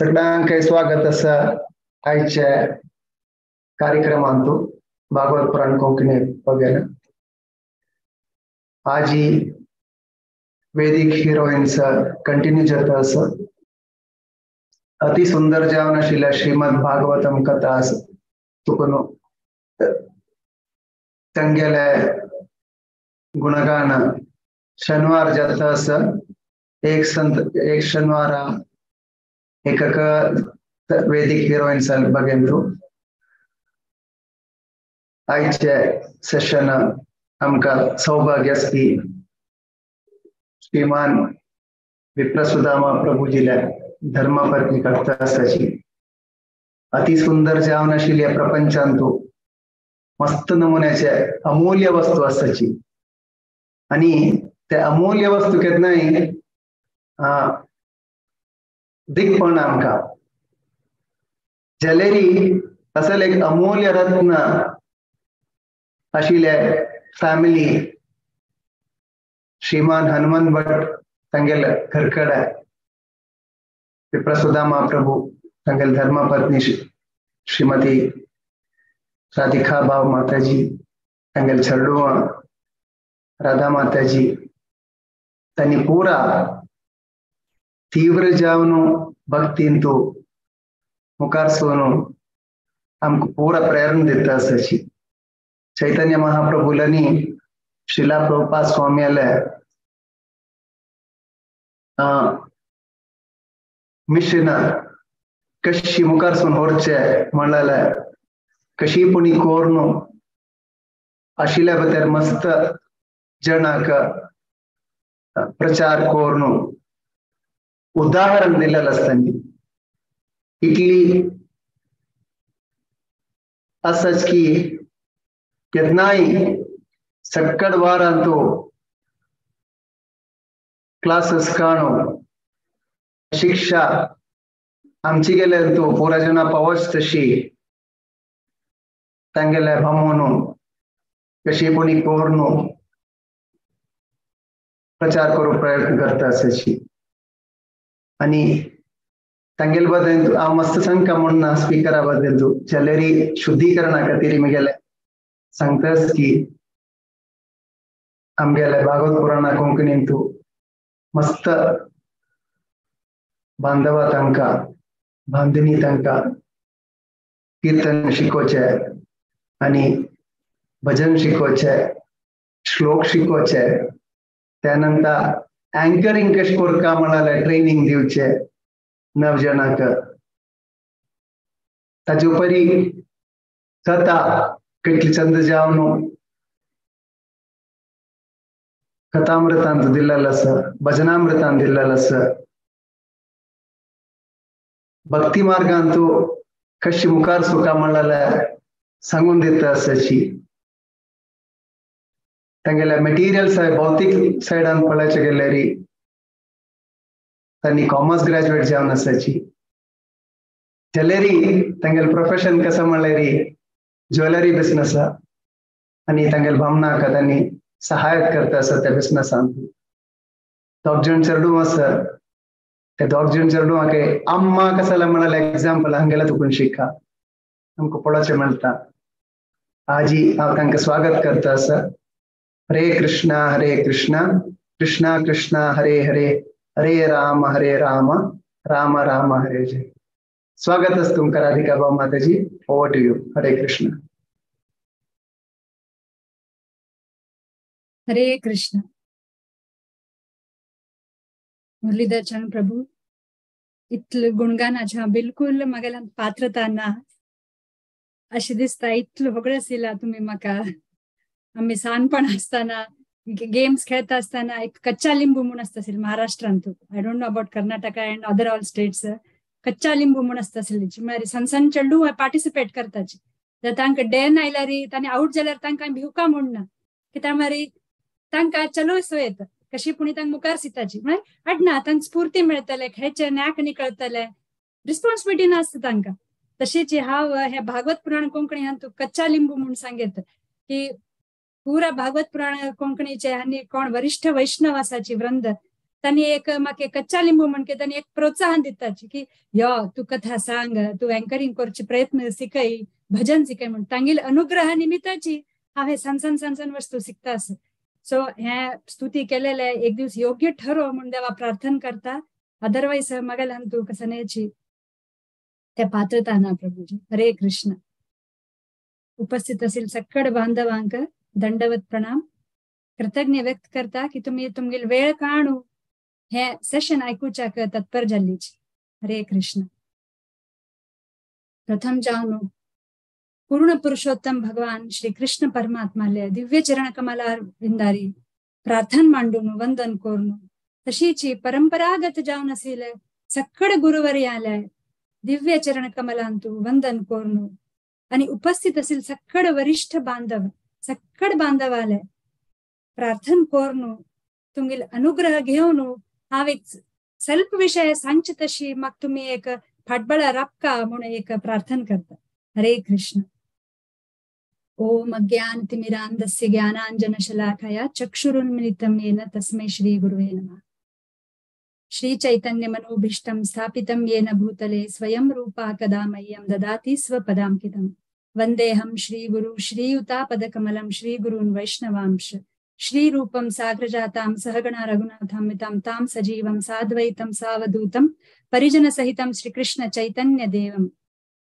सगळ्यांक स्वागत आसा आयच्या कार्यक्रमांतू भागवत पुराण कोंकणी वगैरे आजी वेदिक हिरोईन्स कंटिन्यू जाता आसा अति सुंदर जावन आशिल्ल्या श्रीमद भागवतम कथा आसा तुकून तेंगेले गुणगान शनिवार जाता आसा एक संत एक शनिवार एकक वेदिक हिरोईन्स बघेंतू आयचे सेशन आमकां सौभाग्य आसपी श्रीमान विप्रसुदामा प्रभुजीले धर्मपत्नी करता आसाची अति सुंदर जावन आशिल्ल्या प्रपंचांतू मस्त नमुन्याचे अमूल्य वस्तू आसाची आणि ते अमूल्य वस्तू केन्नाय दिग्पण आमकां जलेरी असल एक अमूल्य रत्न आशिल्ले फॅमिली श्रीमान हनुमंत भट तांगेल घरकड विप्रसुदा महाप्रभू तांगेल धर्मपत्नी श्रीमती राधिका भाव माताजी तांगेल चरडुआ राधा माताजी तांणी पूरा तीव्र जावन भक्तींतू मुखार सोन आमकां पूरा प्रेरणा दिता आसाची चैतन्य महाप्रभुलांनी शिला प्रभुपाद स्वाम्याले मिशन कशी मुखार सोन व्हरचे म्हणलेले कशी पुणी कोरून आशिल्ल्या बद्दल मस्त जनाक प्रचार कोरून. उदाहरण दिलेलं असताना इतली असंच की केन्नाय सक्कड वारांतू. क्लासेस काणो. शिक्षा. आमची गेल्यानंतू तो जना पावच तशी. तांगेले भामोन. कशी कोणी कोरून प्रचार करू प्रयत्न करता असाची आणि तांगेल बद्दल हांव मस्त सांगता म्हणून स्पिकरा बद्दल तू जलेरी शुद्धीकरणा खातीर मुगेले सांगतास की आमगेले भागवत पुराणा कोंकणीन तू मस्त बांधवा तांकां बांधणी तांकां कीर्तन शिकोवचे आणि भजन शिकोवचे श्लोक शिकोवचे त्यानंतर એન્કરિંગ કે સ્કોરકા મળાલે ટ્રેનિંગ દિવસે નવ જણાક તજોપરી કથા કેટલી ચંદ જાવનું ಕಥಾಮೃತ ಅಂತ ಸರ್. ಭಜನಾಮೃತ ಅಂತ ಸರ್. ಭಕ್ತಿ ಮಾರ್ಗ ಅಂತೂ ಕಶಿ ಮುಖಾರ್ ಸುಖ ಮಳ್ಳಲ ಸಂಗುಂದಿತ್ತ ಸಚಿ तांगेले मेटिरियल सायड भौतीक सायडान पळोवचे गेल्यार तांणी कॉमर्स ग्रॅज्युएट जावन आसाची ज्वेलरी तांगेले प्रोफेशन कसं म्हणल्यार ज्वेलरी बिझनेस आणि तांगेल भामनाक तांणी सहायक करता आसा त्या बिझनेसान दोग जण चेडू आसा ते दोग जण चेडू म्हाका अम्मा कसं म्हणाले एग्जाम्पल हांगेला तुकून शिका आमकां पळोवचें मेळटा आजी हांव तांकां स्वागत करता आसा हरे कृष्णा हरे कृष्णा कृष्णा कृष्णा हरे हरे हरे राम हरे राम राम राम हरे जय। स्वागत असतो तुमका राधिका भाऊ माताजी ओवर टू यू हरे कृष्ण। हरे कृष्ण। मुरलीधर चंद प्रभू इतल गुणगानाच्या बिलकुल म्हागेला पात्रता ना अशें दिसता इतलो होगळेच येला तुम्ही म्हाका आम्ही सानपण असताना गेम्स खेळता असताना एक कच्चा लिंबू म्हणून आसता महाराष्ट्रांत I don't know about Karnataka and other all states कच्चा लिंबू म्हूण आसता म्हळ्यार सनसन सन पार्टिसिपेट करताचे जर तांकां डेन आयल्यार तांणी आउट जाल्यार तांकां भिवका म्हणना कित्याक म्हळ्यार तांकां चलो सो येता कशी पुणी तांकां मुखार सिताची. म्हळ्यार अडना तांकां स्फूर्ती मेळटले खेळचे नॅक निकळतले. रिस्पॉन्सिबिलिटी नासता तांकां. तशीच हांव हे भागवत पुराण कोंकणी हांव कच्चा लिंबू म्हूण सांगेत. की पुरा भागवत पुराण कोंकणीचे आणि कोण वरिष्ठ वैष्णव आसाची वृंद त्यांनी एक म्हाका कच्चा लिंबू म्हणके त्यांनी एक प्रोत्साहन दिताची की यो तू कथा सांग तू अँकरिंग करचे प्रयत्न शिकय भजन शिकय म्हण तांगेल अनुग्रह निमित्ताची हांव हे सन सन वस्तू शिकता सो हे स्तुती केलेले एक दिवस योग्य ठरो म्हणून देवा प्रार्थना करता. अदरवाईज मगेल्यान तू कसनेची त्या पात्रता ना प्रभूजी. हरे कृष्ण. उपस्थित असेल सकड बांधवांक. दंडवत प्रणाम कृतज्ञ व्यक्त करता की तुम्ही तुमगेल वेळ काढू हे सेशन ऐकूच्या तत्पर जाल्लीच हरे कृष्ण प्रथम जावन पूर्ण पुरुषोत्तम भगवान श्री कृष्ण परमात्माले दिव्य चरण कमलार विंदारी प्रार्थन मांडून वंदन करून तशीची परंपरागत जावन असेल सक्कड गुरुवरी आले दिव्य चरण कमलांतू वंदन कोरणू आणि उपस्थित असेल सक्कड वरिष्ठ बांधव सखड बांधवाला प्रार्थन कोरनु तुंगील अनुग्रह घेऊन हांव एक सल्प विषय सांगचे तशी मग तुम्ही एक फाटबळा रापका म्हणून एक प्रार्थना करता हरे कृष्ण ओम अज्ञान तिमिरांधस्य ज्ञानांजनशलाखया चक्षुरुन्मिलितं येन तस्मै श्रीगुरुवे नमः श्री चैतन्यमनोभिष्टं स्थापितं येन भूतले स्वयं रूपा कदा मह्यं ददाति स्वपदाङ्कितम् वन्देऽहं श्रीगुरु श्रीयुतापदकमलं श्रीगुरून् वैष्णवांश। श्रीरूपं साग्रजातां सहगणा रघुनाथामितां तां सजीवं साद्वैतं सावधूतं परिजनसहितं श्रीकृष्ण चैतन्यदेवं।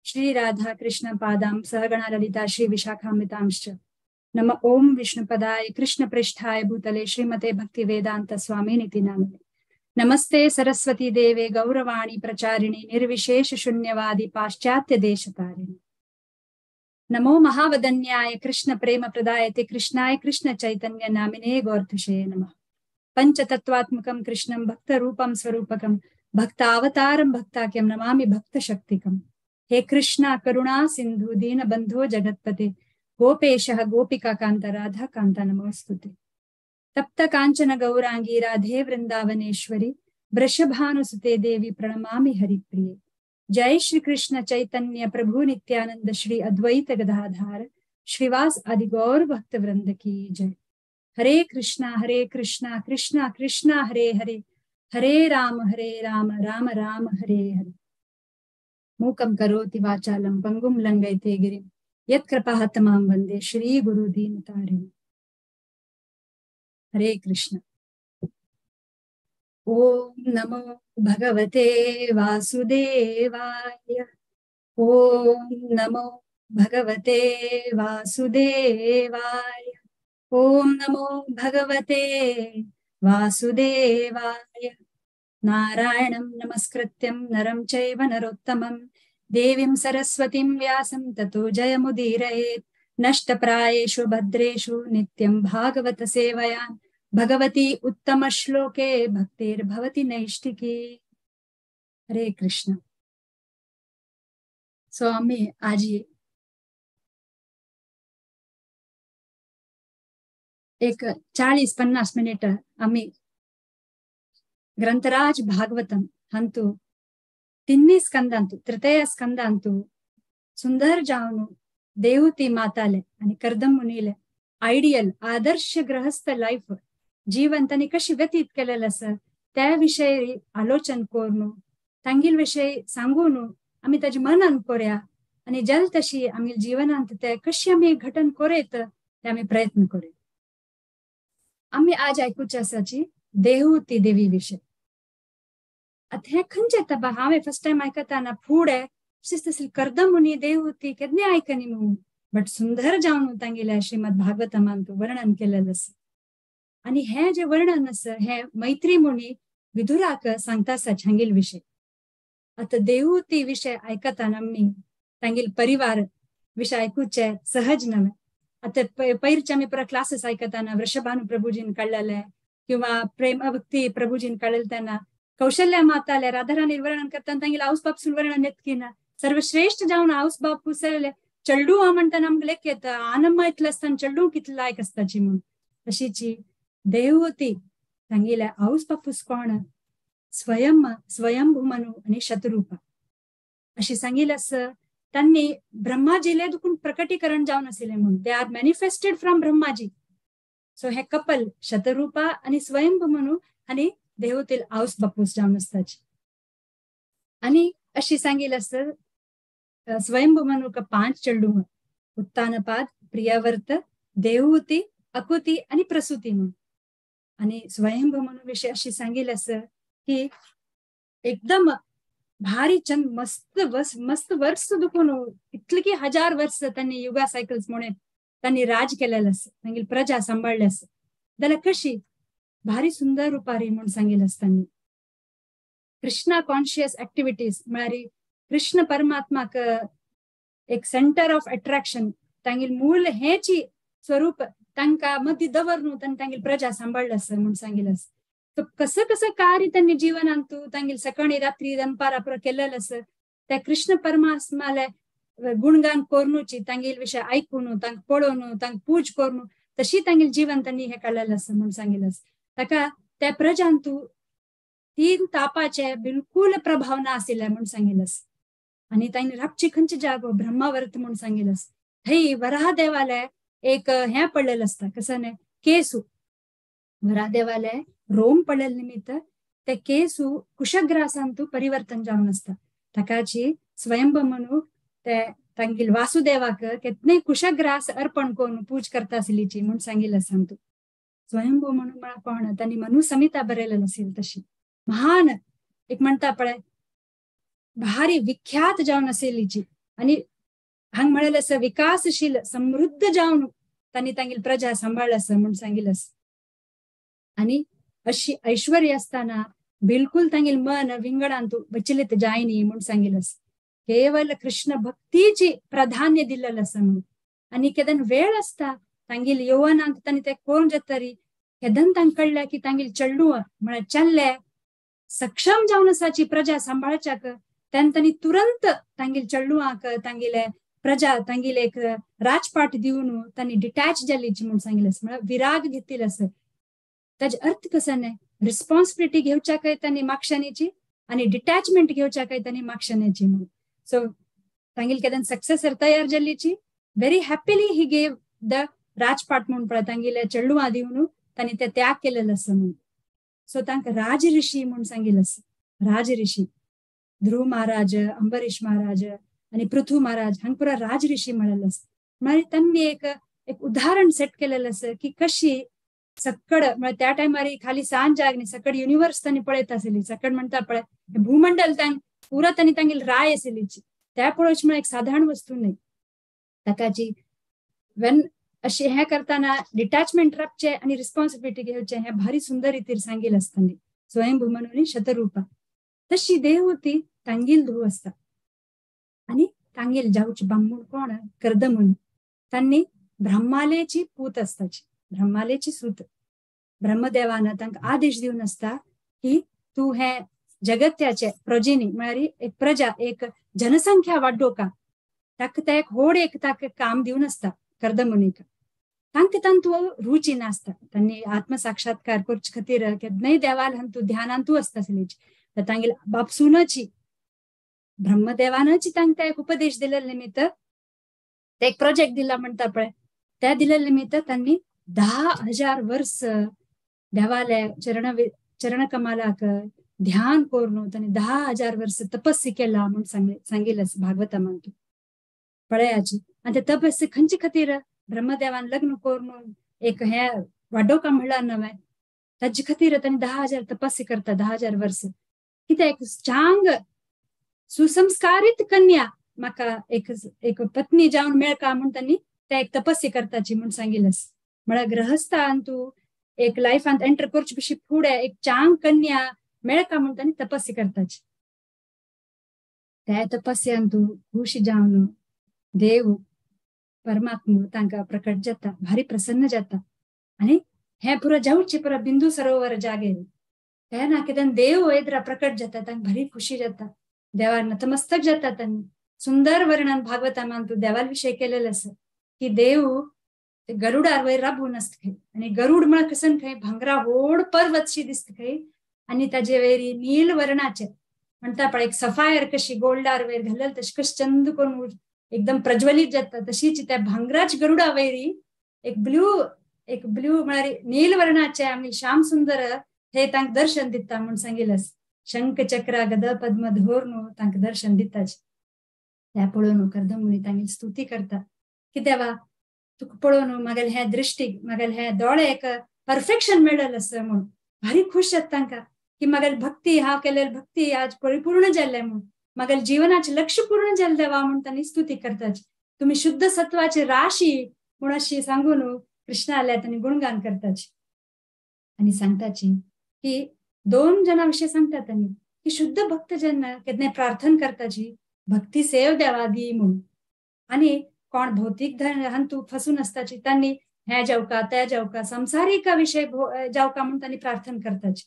श्रीराधा सहगणा ललिता श्रीविशाखामितांश्च नम ॐ विष्णुपदाय कृष्णपृष्ठाय भूतले श्रीमते भक्तिवेदान्त स्वामिनिति नामिने। नमस्ते सरस्वती देवे गौरवाणी प्रचारिणि निर्विशेष शून्यवादि पाश्चात्य देशतारिणि। नमो महावदन्याय कृष्ण प्रेम प्रदायते कृष्णाय कृष्ण चैतन्य नामिने गोर्धुषे नमः। पञ्चतत्त्वात्मकं कृष्णं भक्तरूपं स्वरूपकं भक्तावतारं भक्ताख्यं नमामि भक्तशक्तिकं। हे कृष्णा करुणा सिन्धु दीनबन्धो जगत्पते। गोपेशः गोपिकाकान्त राधा कान्त नमोऽस्तुते। तप्त काञ्चन गौराङ्गी राधे वृन्दावनेश्वरि वृषभानुसुते देवी प्रणमामि हरिप्रिये। जय श्री कृष्ण चैतन्य प्रभु नित्यानंद श्री अद्वैत गदाधार श्रीवास आदि गौर भक्त वृंद की जय। हरे कृष्णा हरे कृष्णा कृष्णा कृष्णा हरे हरे। हरे राम हरे राम राम राम हरे हरे। मूकं करोति वाचालं पङ्गुं लङ्घयते गिरिं। यत्कृपाः तमां वन्दे श्रीगुरुदीनतारिणि हरे कृष्ण। ॐ नमो भगवते वासुदेवाय। ॐ नमो भगवते वासुदेवाय। ॐ नमो भगवते वासुदेवाय। नारायणं नमस्कृत्यं नरं चैव नरोत्तमं। देवीं सरस्वतीं व्यासं ततो जयमुदीरयेत्। नष्टप्रायेषु भद्रेषु नित्यं भागवतसेवयान्। भगवती उत्तम श्लोके भक्तिर्भवती नैष्टिकी हरे कृष्ण सो आम्ही आजी एक चाळीस पन्नास मिनिट आम्ही ಗ್ರಂಥರಾಜ್ ಭಾಗವತಂ ಹಂತು ತಿನ್ನಿ ಸ್ಕಂದಂತು ತೃತೀಯ ಸ್ಕಂದಂತು सुंदर जावनु देवती माताले आणि कर्दम मुनीले आयडियल आदर्श ग्रहस्थ लाईफ जीवन त्यांनी कशी व्यतीत केलेलं असं त्याविषयी आलोचन कोरणू तांगील विषयी सांगून आम्ही त्याचे मनन करूया. आणि जल तशी आम्ही जीवनांत ते कशी आम्ही घटन करेत ते आम्ही प्रयत्न करूया. आम्ही आज ऐकूचे असाची देहूती देवी विषय. आता हे खंयचे तबा हांवें फर्स्ट टाइम आयकताना फुडें शिस्त कर्दमुनी देहूती केन्ना आयकनी म्हणून बट सुंदर जावन तांगेल्या श्रीमद भागवतमान तू वर्णन केलेलं आसा आणि हे जे वर्णन आसा हे मैत्री मुनी विदुराक सांगता आसा विषय. आता देवती विषय आयकताना आमी तांगेल परिवार विषय आयकुचे सहज नव्हे. आता पयरचे आमी पुरा क्लासेस आयकताना वृषभानु प्रभुजीन काडलेले किंवा प्रेम भक्ती प्रभुजीन काडलेले तेन्ना कौशल्या माताले राधाराणी वर्णन करताना तांगेल हाऊस बापूसून वर्णन ना? सर्वश्रेष्ठ जावन हाऊस बाप सगळे चेडू हा म्हणताना आमकां लेख येता आनंद इतलें आसतना चेडू कितलें लायक आसताची म्हणून तशीची देवती तांगेल्या हाऊस बापूस कोण स्वयं स्वयंभू मनू आणि शत्रुपा अशी सांगितलं असं त्यांनी ब्रह्माजीले दुखून प्रकटीकरण जावन आशिल्लें म्हणून they are manifested from Brahmaji so हे कपल शतरूपा आणि स्वयंभू मनू आणि देवतील आऊस बापूस जावन आसताची आणि अशी सांगेल असतं स्वयंभू म्हणू का पाच चेडू उत्तानपाद प्रियावर्त देवहूती अकुती आणि प्रसूती म्हणून आणि स्वयंभू म्हणून विषय अशी सांगेल असं की एकदम भारी चंद मस्त वस मस्त वर्ष दुखून इतली की हजार वर्ष त्यांनी युगा सायकल्स म्हणून त्यांनी राज केलेलं असं सांगेल प्रजा सांभाळले असं. त्याला कशी? भारी सुंदर रुपारी म्हणून सांगेल असताना कृष्णा कॉन्शियस ऍक्टिव्हिटीज म्हळ्यार कृष्ण परमात्माक एक सेंटर ऑफ अट्रॅक्शन तांगेल मूल हेची स्वरूप तांकां न्हू तांणी तांगेली प्रजा सांभाळलं आसा म्हणून सांगिल्लें आसा तर कसं कसं कार्य त्यांनी जीवनांतू तांगेल सकाळी रात्री दनपारा पुरा केलेलं असं. त्या कृष्ण परमात्माले गुणगान कोरनूची तांगेल विषय ऐकून तांक पळोवन तांक पूज करून तशी तांगेल जीवन त्यांनी हे काढलेलं असं म्हणून सांगेल ताका त्या प्रजांतू तीन तापाचे बिलकुल प्रभाव ना आशिल्ले म्हणून सांगेलस आणि तांणी रापची खंयची जागो ब्रह्मावर्त म्हणून सांगेलस थंय वराह देवालय एक हे पडलेलं असतं. कसं नाही केसू. देवालय रोम पडलेलं निमित्त ते केसू कुशग्रासांतू परिवर्तन जाऊन असता. तकाची स्वयंभ म्हणू ते तांगील वासुदेवाक केतने कुशग्रास अर्पण करून पूज करता आसलीची म्हणून सांगितलं सांगतो स्वयंभू म्हणून मला कोण? त्यांनी मनु समिता बरयलेलं असेल तशी. महान. एक म्हणता पळय भारी विख्यात जावन असेलीची आणि हांग म्हळेल असं विकासशील समृद्ध जावन त्यांनी तांगेल प्रजा सांभाळलं असं म्हणून सांगितलं आणि अशी ऐश्वर्य असताना बिलकुल तांगेल मन विंगडांतू विचलित जायनी म्हणून सांगितलं केवळ कृष्ण भक्तीची प्राधान्य दिलेलं असं म्हणून आणि केदन वेळ असता तांगेल यौवनांत तांणी ते कोण जातरी केदन तांक कळल्या की तांगेल चेडू म्हळ्यार चल्ले सक्षम जावन असाची प्रजा सांभाळच्याक तेन्ना तांणी तुरंत तांगेल चेडूआक तांगेले प्रजा तांगेल एक राजपाट दिवन तांणी डिटॅच जालीची म्हणून सांगितलं म्हळ्यार विराग घेतील असं ताजे अर्थ कसो न्हय रिस्पॉन्सिबिलिटी घेवच्या काय तांणी मागशांनीची आणि डिटॅचमेंट घेवच्या काय तांणी मागशांनीची म्हणून सो तांगेल केदन सक्सेसर तयार जाल्लीची very happily he gave the राजपाट म्हणून पळय तांगेले चेडूआ दिवन तांणी ते त्याग केलेलं असं म्हणून सो तांकां राज ऋषी म्हणून सांगितलं आसा राज ऋषी ध्रुव महाराज अंबरीश महाराज आणि पृथ्वी महाराज हंगपुरा राज ऋषी म्हळेलं म्हणजे त्यांनी एक एक उदाहरण सेट केलेलं असं की कशी सकड म्हणजे त्या टायमार खाली सांज आगनी सकड युनिवर्स तांणी पळयत असेल. सकड म्हणटा पळय भूमंडल तांक पुरा तांणी तांगेली राय असेल त्या पळोवची म्हळ्यार एक साधारण वस्तू न्हय ताकाची वेन अशी हे करताना डिटॅचमेंट राखचे आणि रिस्पॉन्सिबिलिटी घेवचे हे भारी सुंदर रितीर सांगेल असताना. स्वयंभू म्हणून शतरूपा. तशी देवती तांगील धुव असता. आणि तांगेल जाऊची बांबूड कोण कर्दमुनी तांणी ब्रह्मालेची पूत असताची ब्रह्मालेची सूत. ब्रह्मदेवानं तांकां आदेश दिवन आसता की तूं हे जगत्याचे प्रजेनी म्हळ्यार एक प्रजा एक जनसंख्या वाडोवका ताका ते एक होड एक ताका काम दिवन आसता कर्दमुनीक तांकां तांतू रुची नासता. तांणी आत्मसाक्षात्कार करचे खातीर केदनय देवाल हंतू ध्यानांतू आसतासलीची तर तांगेल बापसूनची ब्रह्मदेवानं तांकां एक उपदेश दिले निमित्त ते एक प्रोजेक्ट दिला म्हणता पळय त्या दिले निमित्त त्यांनी दहा हजार वर्ष देवालय चरण चरण कमालाक ध्यान करून त्यांनी दहा हजार वर्ष तपस्सी केला म्हणून सांग भागवत भागवता म्हणतो. पळयाची. आणि ते तपस्सी खंयचे खातीर ब्रह्मदेवान लग्न करून एक हे वाडो का म्हणला नव्हे. ताजे खातीर त्यांनी दहा हजार तपस्सी करता दहा हजार वर्ष. कित्याक? एक चांग सुसंस्कारीत कन्या म्हाका एक एक पत्नी जावन मेळका म्हणून तांणी तें एक तपस्या करताची म्हणून सांगितलंस. म्हळ्यार ग्रहस्थान तू एक लायफांत एंटर करचे पशी फुडें एक चांग कन्या मेळका म्हणून तांणी तपस्या करताची. त्या तपस्यान तू खुश जावन देव परमात्मा तांकां प्रकट जाता भारी प्रसन्न जाता. आणि हे पुरो जाऊचे पुरा बिंदू सरोवर जागे तेन्ना कितें देव येद्रा प्रकट जाता तांकां भारी खुशी जाता. देवा नतमस्तक जाता त्यांनी. सुंदर वर्णन भागवतामान तू केलेलं असं की देव ते गरुडार वयर राबून असत खंय आणि गरुड म्हण कसन खंय भांगरा होड पर्वतशी दिसत खंय आणि ताजे वेरी नील वर्णाचे म्हणता पण एक सफायर कशी गोल्डार वयर घालल तशी कशी चंद करून एकदम प्रज्वलित जाता तशीच त्या भांगराच गरुडा वैरी एक ब्ल्यू एक ब्ल्यू म्हळ्यार नील वर्णाचे आम्ही श्याम सुंदर हे तांक दर्शन दिता म्हणून सांगिलस शंख चक्र गद पद्म धोरणू तांक दर्शन दिताच. त्या पळोवन कर्दमुनी तांगे स्तुती करता. कित्यावा? तुका पळोवन मागेल हे दृश्टीक म्हागेल हे दोळे एक परफेक्शन मेळल अस म्हणून भारी खुश जाता तांकां. की म्हागेल भक्ती हांव केलेली भक्ती आज परिपूर्ण जाल्ले म्हणून म्हागेल जीवनाचे लक्ष पूर्ण जाल्ले देवा म्हणून तांणी स्तुती करताच. तुम्ही शुद्ध सत्वाची राशी म्हूण अशी सांगून कृष्णा आल्या तांणी गुणगान करताची. आणि सांगताची की दोन जणांविषयी सांगतात त्यांनी की शुद्ध भक्त जेन्ना प्रार्थन प्रार्थना करताची भक्ती सेव देवा दी म्हणून. आणि कोण भौतिक हंतू फसून असताची त्यांनी ह्या जेवका त्या जेवका संसारिका विषय जेवका म्हणून त्यांनी प्रार्थना करताची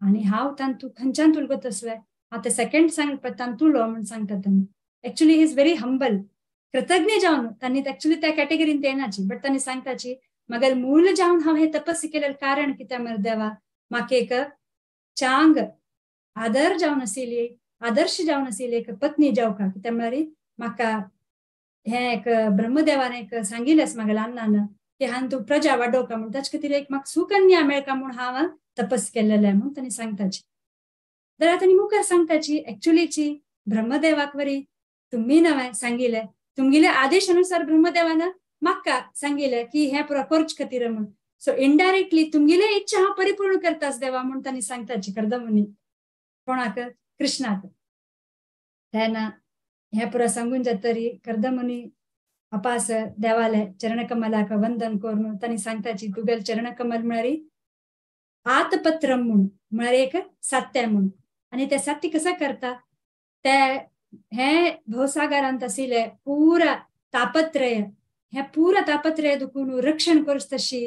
आणि हांव तांतू खंयच्यान तुलगत असवे आता सेकंड सांग तांतुलो म्हणून सांगतात त्यांनी. Actually he is very humble कृतज्ञ जावन त्यांनी ऍक्च्युली त्या कॅटेगरीन येनाची बट त्यांनी सांगताची मगर मूल जावन हांव हे तपस्वी केलेलं कारण कित्या मर देवा म्हाका एक चांग आदर जावन आशिल्ली आदर्श जावन आशिल्ली एक पत्नी जावका कित्या म्हळ्यार म्हाका हे एक ब्रह्मदेवान एक सांगिल्लें म्हागे ल्हान की हांव तूं प्रजा वाडोवका म्हूण ताचे खातीर एक म्हाका सुकन्या मेळका म्हूण हांव तपस केलेले म्हणून ताणी सांगताची जाल्यार ताणी मुखार सांगताची एक्च्युलीची ब्रह्मदेवाक वरी तुम्ही नव्हे सांगिल्लें तुमगेले आदेश अनुसार ब्रह्मदेवान म्हाका सांगिल्लें की हे पुरो करचे खातीर म्हूण सो इनडायरेक्टली तुमगेले इच्छा हांव परिपूर्ण करताच देवा म्हूण तांणी सांगताची कर्दमुनी. कोणाक कृष्णाक तेन्ना हे पुरो सांगून जातरी कर्दमुनी अपास देवाले चरणकमलाक वंदन करून तांणी सांगताची तुगेल चरणकमल म्हळ्यार आतपत्रम म्हूण म्हळ्यार एक सत्य म्हूण आणि ते सत्य कसं करता? ते हे भवसागरांत आशिल्ले पुरा तापत्रय हे पुरा तापत्रय दुखून रक्षण करूच तशी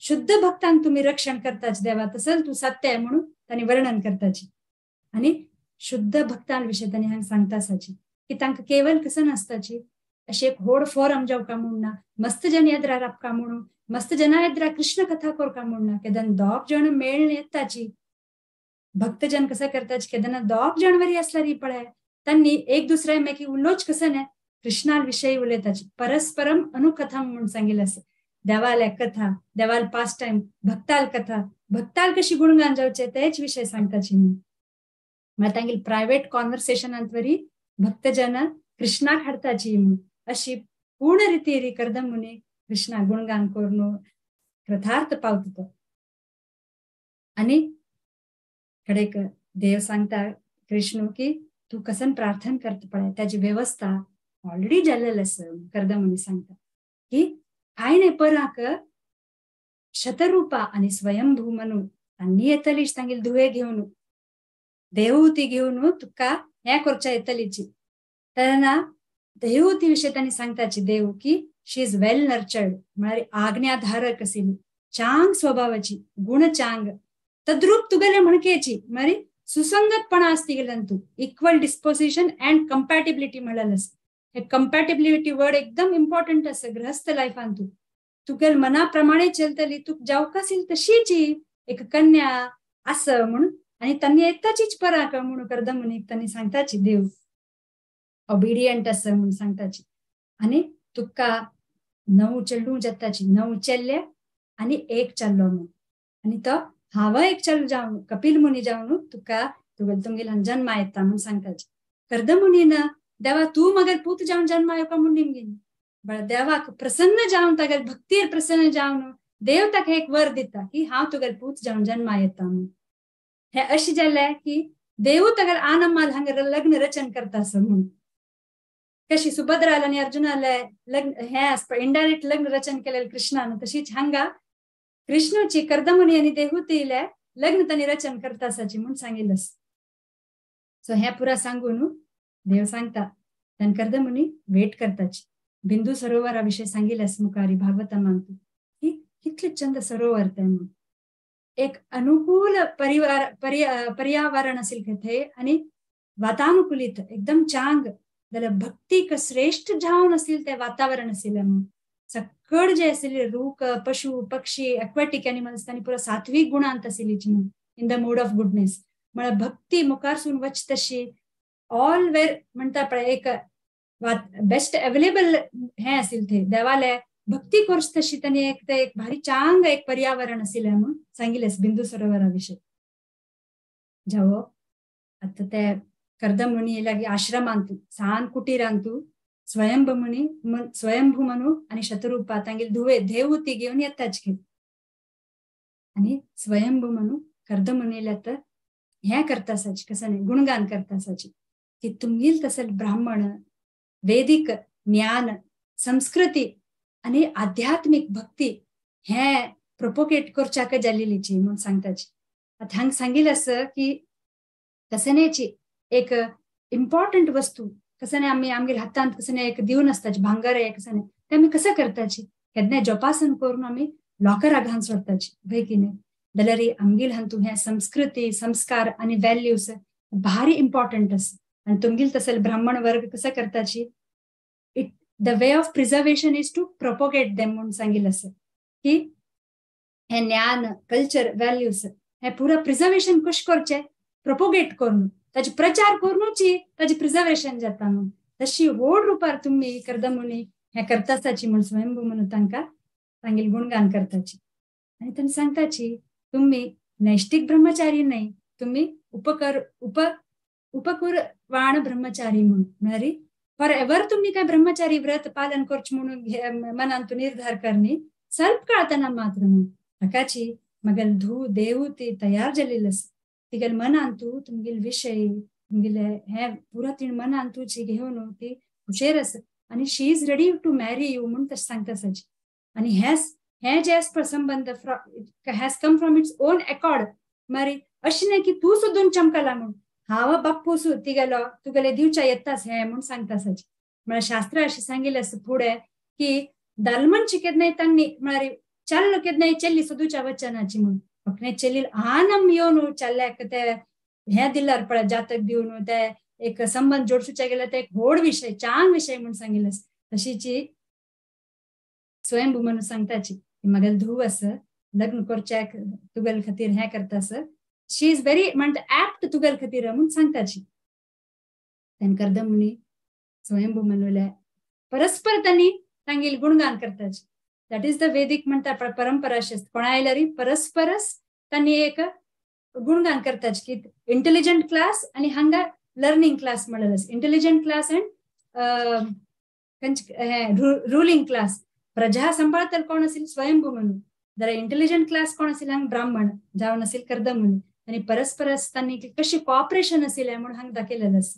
शुद्ध भक्तांक तुम्ही रक्षण करताच देवा तसंच तू सत्य आहे म्हणून त्यांनी वर्णन करताची. आणि शुद्ध भक्तांविषयी त्यांनी हांगा सांगता आसाची की तांकां केवल कसं नासताची? अशी एक होड फोर जावका का ना मस्त जन येद्रा राबका म्हणून मस्त जना येद्रा कृष्ण कथा करका म्हूण ना केदन दोग जण मेळ येताची. भक्तजन कसं करताची? केदना दोग जण वरी असल्यारी पळय त्यांनी एक दुसऱ्या मेकी उल्लोच कसं नाही? कृष्णा विषयी उलयताची. परस्परम अनुकथा म्हणून सांगितलं असं. देवाल कथा, देवाल पास टाइम भक्ताल कथा, भक्ताल कशी गुणगान जावचे तेच विषय सांगताची म्हणून म्हळ्यार तांगेली प्रायव्हेट कॉन्वर्सेशनांत वरी भक्तजन कृष्णाक म्हणून अशी पूर्ण रिती कर्दम मुनी कृष्णा गुणगान करून कृतार्थ पावत आणि कडेक देव सांगता कृष्ण की, तू कसन प्रार्थना करता पळय त्याची व्यवस्था ऑलरेडी जाल्लेलं असं कर्दमुनी सांगता, की आयने पराक शतरूपा आणि स्वयंभू म्हणू तांणी येतलीच तांगेली धुवे घेऊन. देवहूती घेऊन तुका हे करच्या येतलीची तेन्ना देवहूती विषयी त्यांनी सांगताची देव की शी इज वेल नर्चर्ड म्हळ्यार आज्ञाधारक आशिल्ली चांग स्वभावाची गुण चांग. तद्रूप तुगेले म्हणकेची म्हळ्यार सुसंगतपणा असती गेल्यान तू. इक्वल डिस्पोजिशन अँड कम्पॅटिबिलिटी म्हळ्यार हे कम्पॅटेबिलिटी वर्ड एकदम इम्पॉर्टंट असं ग्रहस्थ लायफान तू तुगेल मनाप्रमाणे चलतली तू जावक कसील तशीची एक कन्या असं म्हणून आणि त्यांनी येताचीच पराक म्हणून कर्द म्हणून त्यांनी सांगताची देव. ओबिडियंट असं म्हणून सांगताची. आणि तुका नऊ चेडू जाताची नऊ चेल्ले आणि एक चल्लो म्हणून. आणि तो हाव एक चल जावन कपिल मुनी जावन तुका तुगेल तुमगेल जन्मा म्हणून सांगताची. कर्द मुनीन देवा तू मगर पूत जावन जन्मा येवका म्हूण निमगेन बळ देवाक प्रसन्न जावन तगर भक्तीर प्रसन्न जावन देव ताका एक वर दिता की हांव तुगेल पूत जावन जन्मा येता म्हणून हे अशें जालें की देव तागेल आनमाल हांगा लग्न रचन करता असं म्हणून कशी सुभद्राल आणि अर्जुनाले लग्न हे इनडायरेक्ट लग्न रचन केलेलं कृष्णान तशीच हांगा कृष्णची कर्दमुनी आणि देहुतीले लग्न तांणी रचन करता साची म्हणून सांगितलं सो हे पुरा सांगू न्हू देव सांगता त्यान कर्दमुनी वेट करताची. बिंदू सरोवराविषयी सांगितल्यास मुखारी भागवत मानतो. ही कितले चंद सरोवर ते म्हणून एक अनुकूल परिवार पर्यावरण असेल कथे आणि वातानुकूलित एकदम चांग जाल्यार भक्तीक श्रेष्ठ जावन असेल ते वातावरण असेल म्हणून सकड जे आशिल्ले रूख पशु पक्षी एक्वेटिक एनिमल्स तांणी पुरो सात्वीक गुणांत आशिल्लीची म्हणून in the mood of goodness म्हळ्यार भक्ती मुखारसून वच तशी ऑल वेर म्हणटा पळय एक बेस्ट अवेलेबल हे आशिल्ले ते देवाले भक्ती कोर्स तशी त्यांनी एक ते एक भारी चांग एक पर्यावरण आशिल्लें म्हणून सांगिल्लें बिंदू सरोवरा विषयी जावो आता ते कर्दमुनी लागी आश्रमांतू सान कुटीरांतू स्वयंभू मुनी स्वयंभू मनू आणि शतरूपा तांगेल धुवे देवूती घेऊन येताच घेत आणि स्वयंभू म्हणू कर्द म्हणेल तर ह्या करतासाची कसं नाही गुणगान करतासाची की तुमगील तसं ब्राह्मण वेदिक ज्ञान संस्कृती आणि आध्यात्मिक भक्ती हे प्रोपोकेट करच्याक झालेलीची म्हणून सांगताची आता हांग सांगिल असं की कसण्याची एक इम्पॉर्टंट वस्तू कसं नाही आम्ही आमगे हातांत कसं नाही एक दिवन असताची भांगर आहे कसं नाही ते आम्ही कसं करताची केन्नाय जोपासन करून आम्ही लॉकरा घान सोडताची भय की नाही? जाल्यार आमगेल हातूंत हे संस्कृती संस्कार आणि व्हॅल्यूज भारी इम्पॉर्टंट आस आणि तुमगेल तसल ब्राह्मण वर्ग कसं करताची it the way of preservation is to propagate them म्हणून सांगितलं असं. की हे ज्ञान कल्चर व्हॅल्यूज हे पुरा प्रिझर्वेशन कश करचे? प्रोपोगेट करून. त्याचे प्रचार करूनची ताचे प्रिझर्वेशन जाता म्हणून. तशी व्हड रुपार तुम्ही कर्दमुनी हे करताची म्हणून स्वयंभू म्हणून तांकां सांगेल गुणगान करताची. आणि तांणी सांगताची तुम्ही नैष्टिक ब्रह्मचारी नाही तुम्ही उपकर उप उपकुर वाण ब्रह्मचारी म्हणून. म्हणारी फॉर एव्हर तुम्ही काय ब्रह्मचारी व्रत पालन करच म्हणून मनांतून निर्धार करणे सर्प काळताना मात्र म्हणून. हकाची मगल धू देऊ ती तयार जलिलस तिगेल मनांतू तुमगेल विषय तुमगेले हे पुरा तीण मनान जी घेऊन ती हुशेर अस आणि she is ready to marry you म्हणून तशें सांगता आणि हेस हे जे आसपा संबंध has come from its own accord मारी अशी नाही की तू सुद्धा चमकला म्हणून. हाव बाप्पू सु तिगेलो तुगेले दिवच्या येतास हे म्हणून सांगतासच. म्हळ्यार शास्त्र अशी सांगिल्लें आसा फुडें की दालमनची केदनाय तांणी म्हळ्यार चल्ल केदनाय चेल्ली सुदूच्या वचनाची म्हणून. फक्त चेल्ली आनम येवन चल्ल्याक ते हे दिल्यार पळय जातक दिवन ते एक संबंध जोडसूचे गेले ते एक व्हड विषय चांग विषय म्हणून सांगिल्लो तशीची स्वयंभू म्हणून सांगताची मगल धूव अस लग्न करच्याक तुगेल खातीर हे करतास शी इज व्हेरी म्हणटा ऍप्ट तुगेल खातीर म्हणून सांगताची तेन करद मुनी स्वयंभू म्हणले परस्पर त्यांनी तांगेल गुणगान करताची दॅट इज द वेदिक म्हणटा परंपरा अशी कोणा आयल्यारी परस्परच त्यांनी एक गुणगान करताच की इंटेलिजंट क्लास आणि हांगा लर्निंग क्लास म्हणलेलं intelligent class and ruling class प्रजा सांभाळतर कोण असेल स्वयंभू म्हणून जरा इंटेलिजंट क्लास कोण असेल हंग ब्राह्मण जावन असेल कर्दम म्हणून आणि परस्पर असताना कशी कॉपरेशन असेल म्हणून हांग दाखयलेलं अस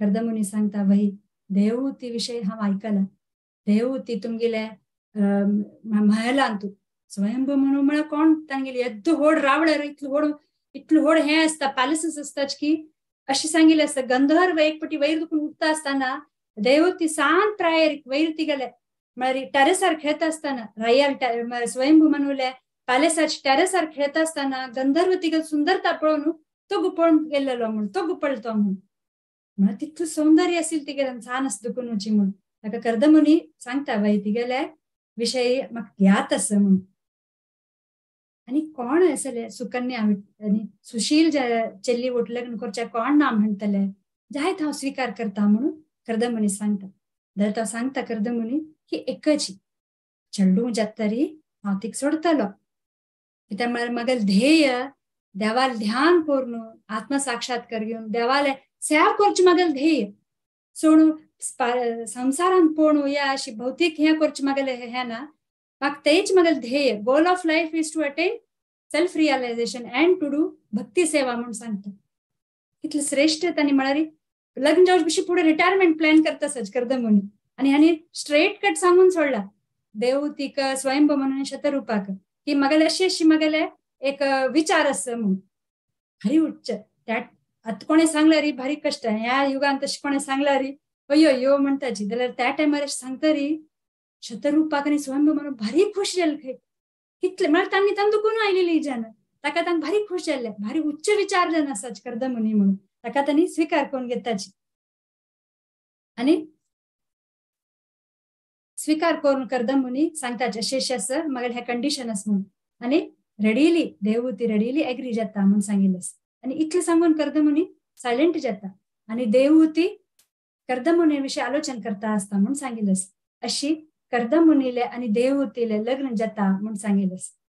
कर्दमुनी सांगता वही देवूती विषय हांव आयकला देवूती तुमगेले महलांतू स्वयंभू म्हणून म्हळ्यार कोण तांगेली येद्दो व्हड रावळ्यार इतलो व्हड इतलो व्हड हे असता पॅलेसीस असताच की अशें सांगिल्लें आसता गंधर्व एक पटी वयर दुखून उठता आसतना देवती सांत प्रायर वयर ती गेले म्हळ्यार टॅरेसार खेळता आसतना रायल स्वयंभू मनवले पॅलेसाच्या टॅरेसार खेळत असताना गंधर्व तिगेल सुंदरता पळोवन तो गुपळून गेलेलो म्हणून तो गुपळतो म्हणून. म्हणून तितलो सौंदर्य असेल तिघे छान असं दुखून म्हणून. म्हूण ताका कर्दमुनी सांगता बाई तिगेले विषयी म्हाका ज्ञात आसा म्हणून. आणि कोण आसले सुकन्या आणि सुशील चेल्ली वट लग्न करच्या कोण ना म्हणटले जायत हांव स्वीकार करता म्हणून कर्दमुनी सांगता. जाल्यार तो सांगता कर्दमुनी की एकची जात तरी हांव तिका सोडतलो. कित्याक म्हळ्यार ध्येय देवाल ध्यान पूर्ण आत्मसाक्षात्कार घेऊन देवाले सेवा करचे म्हागे ध्येय. सोडून संवसारांत पळोवन या अशी भौतिक हे करचे मगल हे ना मग तेच मगल ध्येय. Goal of life is to attain self realisation and to do bhakti seva म्हणून सांगतो. इथलं श्रेष्ठ त्यांनी म्हणाली. लग्न जावचे भशेन पुढे रिटायरमेंट प्लॅन करता सच करता म्हणून. आणि ह्याने स्ट्रेट कट सांगून सोडला. देव तिक स्वयंभ म्हणून शतरुपाक. की म्हागेले अशी अशी म्हागेले एक विचार अस म्हणून. भारी उच्च. त्या आतां सांगला री भारी कष्ट ह्या युगान तशें कोणें सांगला री. अयो यो म्हणटाची जाल्यार त्या टायमार सांगता री शतरुपाक आनी स्वयंभ म्हणून भारी खुश जाले खंय कितले म्हळ्यार तांणी तांकां दुखून आयलेली जन ताका तांकां भारी खुश जाल्ले भारी उच्च विचार जन आसाच कर्दमुनी म्हणून. ताका तांणी स्विकार करून घेताची आनी स्वीकार करून कर्द मुनी सांगताचे अशें आसा म्हागे हे कंडिशन आसा म्हणून आनी रेडिली देवूती रेडिली एग्री जाता म्हणून सांगिल्लें आनी इतलें सांगून कर्द मुनी सायलेंट जाता. आनी देवूती कर्द मुनी विशीं आलोचन करता आसता म्हणून सांगिल्लें अशी कर्द मुनीले आनी देवूतीले लग्न जाता म्हणून सांगिल्लें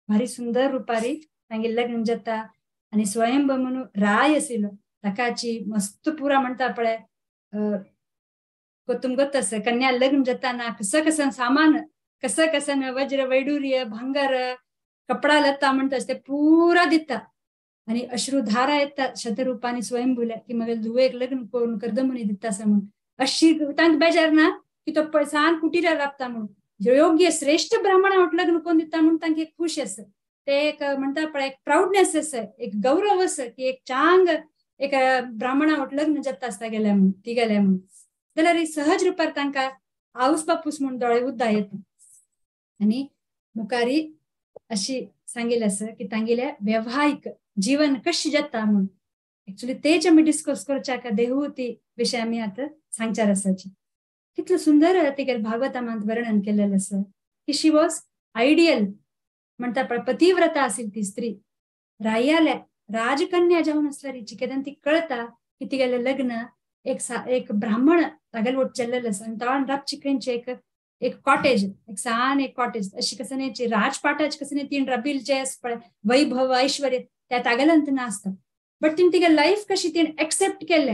भारी सुंदर रुपारी तांगे लग्न जाता. आणि स्वयंभ म्हणून राय आशिल्लो ताकाची मस्त पुरा म्हणटा पळय. గొత్తుం గొత్తస कन्या लग्न जाताना कस కస सामान कस कसन वज्र वैडूर्य भांगार कपडा लत्ता म्हणत असते पुरा दिता आणि अश्रुधारा येतात शतरूपाने स्वयंभूल्या की मग धुवे लग्न करून कर्दमुनी दिता असं म्हणून. अशी तांक बेजार ना की तो पळसान कुटीला राबता म्हणून. योग्य श्रेष्ठ ब्राह्मणावट लग्न कोण दिता म्हणून तांक एक खुश अस. ते एक म्हणता पण एक प्राऊडनेस अस एक गौरव अस की एक चांग एक ब्राह्मणावट लग्न जत्ता असता गेल्या म्हणून ती गेल्या म्हणून. जाल्यार सहज रुपार तांकां आवस बापूस म्हणून दोळे उद्दा येता. आणि मुखारी अशी सांगिल्लें आसा की तांगेल्या व्यावहारिक जीवन कशी जाता म्हणून? एक्चुअली तेच आमी डिस्कस करच्या देहूती विषय आमी आतां सांगचार असायची. कितलं सुंदर तिगे भागवतामांत वर्णन केलेलं आसा की शी वॉज आयडियल म्हणटा पळय पतिव्रता आशिल्ली ती स्त्री. रायाले राजकन्या जावन आसल्यारीची केदन ती कळता की तिगेलें लग्न एक एक ब्राह्मण तागेल वोट चल्लेलें आसा आनी ताण राब एक एक कॉटेज एक सान एक कॉटेज अशी कसं राजपाटाच कसं नाही तीन रबिलचे पळय वैभव ऐश्वर्य त्या तागेल्यांत नासता बट तिने तिगे लाईफ कशी तिने एक्सेप्ट केले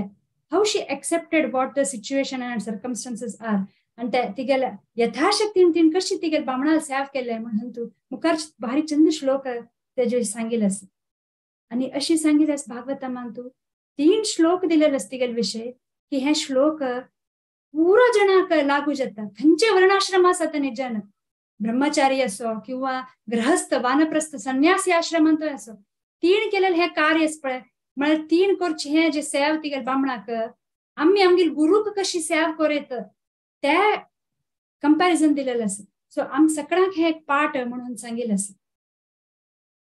how she accepted what the situation and circumstances are आणि त्या तिगेल्या यथाशक्तीन तिने कशी तिगे बामणाला सेव केले म्हणून तू मुखार भारी चंद श्लोक तेजे सांगितलं आणि अशी सांगितल्यास भागवतामान तू तीन श्लोक दिले तिगेल विषय की हे श्लोक पुरा जणांक लागू जाता. खंयचे वर्णाश्रम आसात निजान. ब्रह्मचारी असो किंवा ग्रहस्थ वानप्रस्थ संन्यासी आश्रमांत असो तीन केलेले हे कार्य पळय म्हळ्यार तीन करचे हे जे सेव तिगेल बामणाक आम्ही आमगेल गुरुक कशी सेव करेत ते कंपॅरिझन दिलेलं आसा सो आम सगळ्यांक हे एक पाठ म्हणून सांगितलं आसा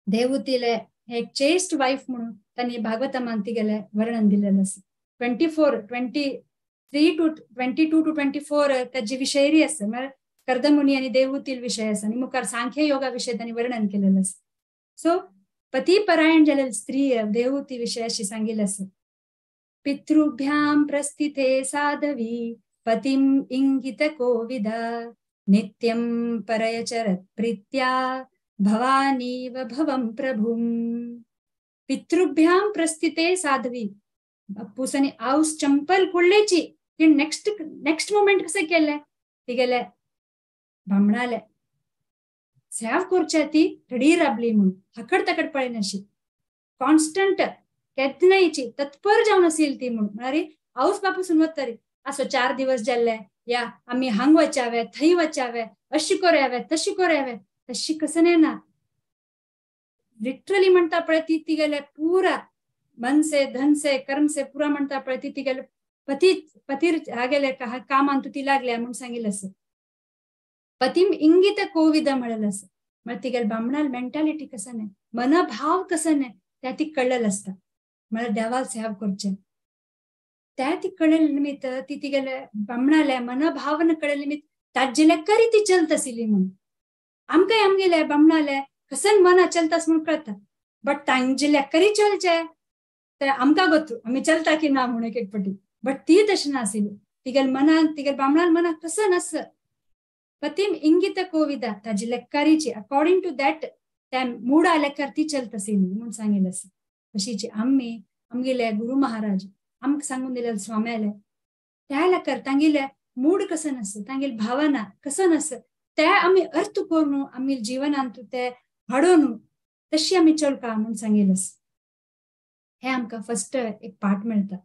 देवतीले हे एक चेस्ट वाईफ म्हणून त्यांनी भागवतामान तिगेले वर्णन दिलेलं असं. Twenty four twenty three to twenty two two twenty four त्याची विषयरी असं. म्हणजे कर्दमुनी आणि देवूतील विषय असं. आणि मुखार सांख्य योगा विषय त्यांनी वर्णन केलेलं असं. सो परायण जालेली स्त्री देवहूती विषयाशी सांगितलं असं. पितृभ्याम प्रस्थिते साधवी पतिम इंगित कोविद नित्यम परयचरत प्रीत्या भवानी व भवम प्रभुम. पितृभ्याम प्रस्थिते साधवी. बापूसांनी आऊस चंपल कुडलेची ती नेक्स्ट नेक्स्ट मोमेंट कसं केलंय? ती गेले बामणाले सेव कोरच्या ती रडी राबली म्हणून. हकड तकड पळयन अशी. कॉन्स्टंट. केदनायची तत्पर जावन असेल ती म्हणून. म्हळ्यार आऊस बापूसून तरी. असो चार दिवस जाल्ले या आम्ही हांग वचावे थंय वचावे अशी करावे तशी करावे तशी कसं ना लिटरली म्हणता पळय ती गेले पुरा मन से कर्मसे कर्म से पुरा म्हणता पळय ती गेले पती पतीर हागेले कामान ती लागल्या म्हणून सांगितलं असं. पतीम इंगित कोविद म्हणलं असं. मग तिगेल बामणाल मेंटॅलिटी कसं नाही मनभाव कसं नाही त्या ती कळलेलं असतं. मला देवाल सेव करचे त्या ती कळेल निमित्त ती ती गेले बामणाले मनभावन कळेल निमित्त ताजिले करी ती चलत आशिल्ली म्हणून. आमकांय आमगेले बामणाले कसन मना चलतास म्हणून कळता बट तांजिले करी चलचे ते आमकां गोतू आम्ही चलता की ना म्हणून एक पटी बट ती तशी नाशिल्ली तिगेल मनान तिगेल बामणान मनाक प्रसन्न नस. पतीम इंगित कोविदा ताजी लेक्कारीची अकॉर्डिंग टू दॅट त्या मुडा लेक्कार ती चलत आशिल्ली म्हणून सांगितलं असं. तशीची आम्ही आमगेले गुरु महाराज आमकां सांगून दिले स्वाम्याले त्या लेक्कार तांगेले मूड कसं नस तांगेल भावना कसं नस ते आम्ही अर्थ करून आम्ही जिवनांत ते हाडोन तशी आम्ही चलका म्हणून सांगितलं हे आमकां फर्स्ट एक पाठ मेळटा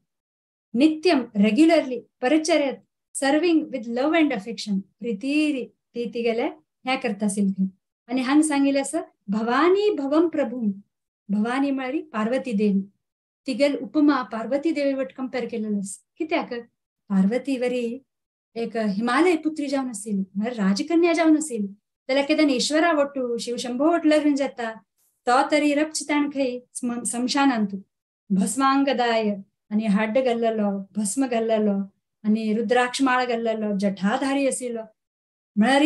नित्यम regularly परिचर्यात serving with love and affection प्रितीरी ती ती गेले हे करता सिल्क आणि हांग सांगितले असं भवानी भवम प्रभू भवानी म्हळ्यार पार्वती देवी. तिगेल उपमा पार्वती देवी वट कंपेर केलेलं कित्याक पार्वती वरी एक हिमालय पुत्री जावन आशिल्ली म्हळ्यार राजकन्या जावन आशिल्ली जाल्यार केदान ईश्वरा वट्टू शिवशंभो वट लग्न जाता तो तरी रपच ताण खंय स्मशानांत भस्मांगदाय आणि हाड घाल्लेलो भस्म घाल्लेलो आणि रुद्राक्ष माळ घाल्लेलो जठाधारी आशिल्लो म्हळ्यार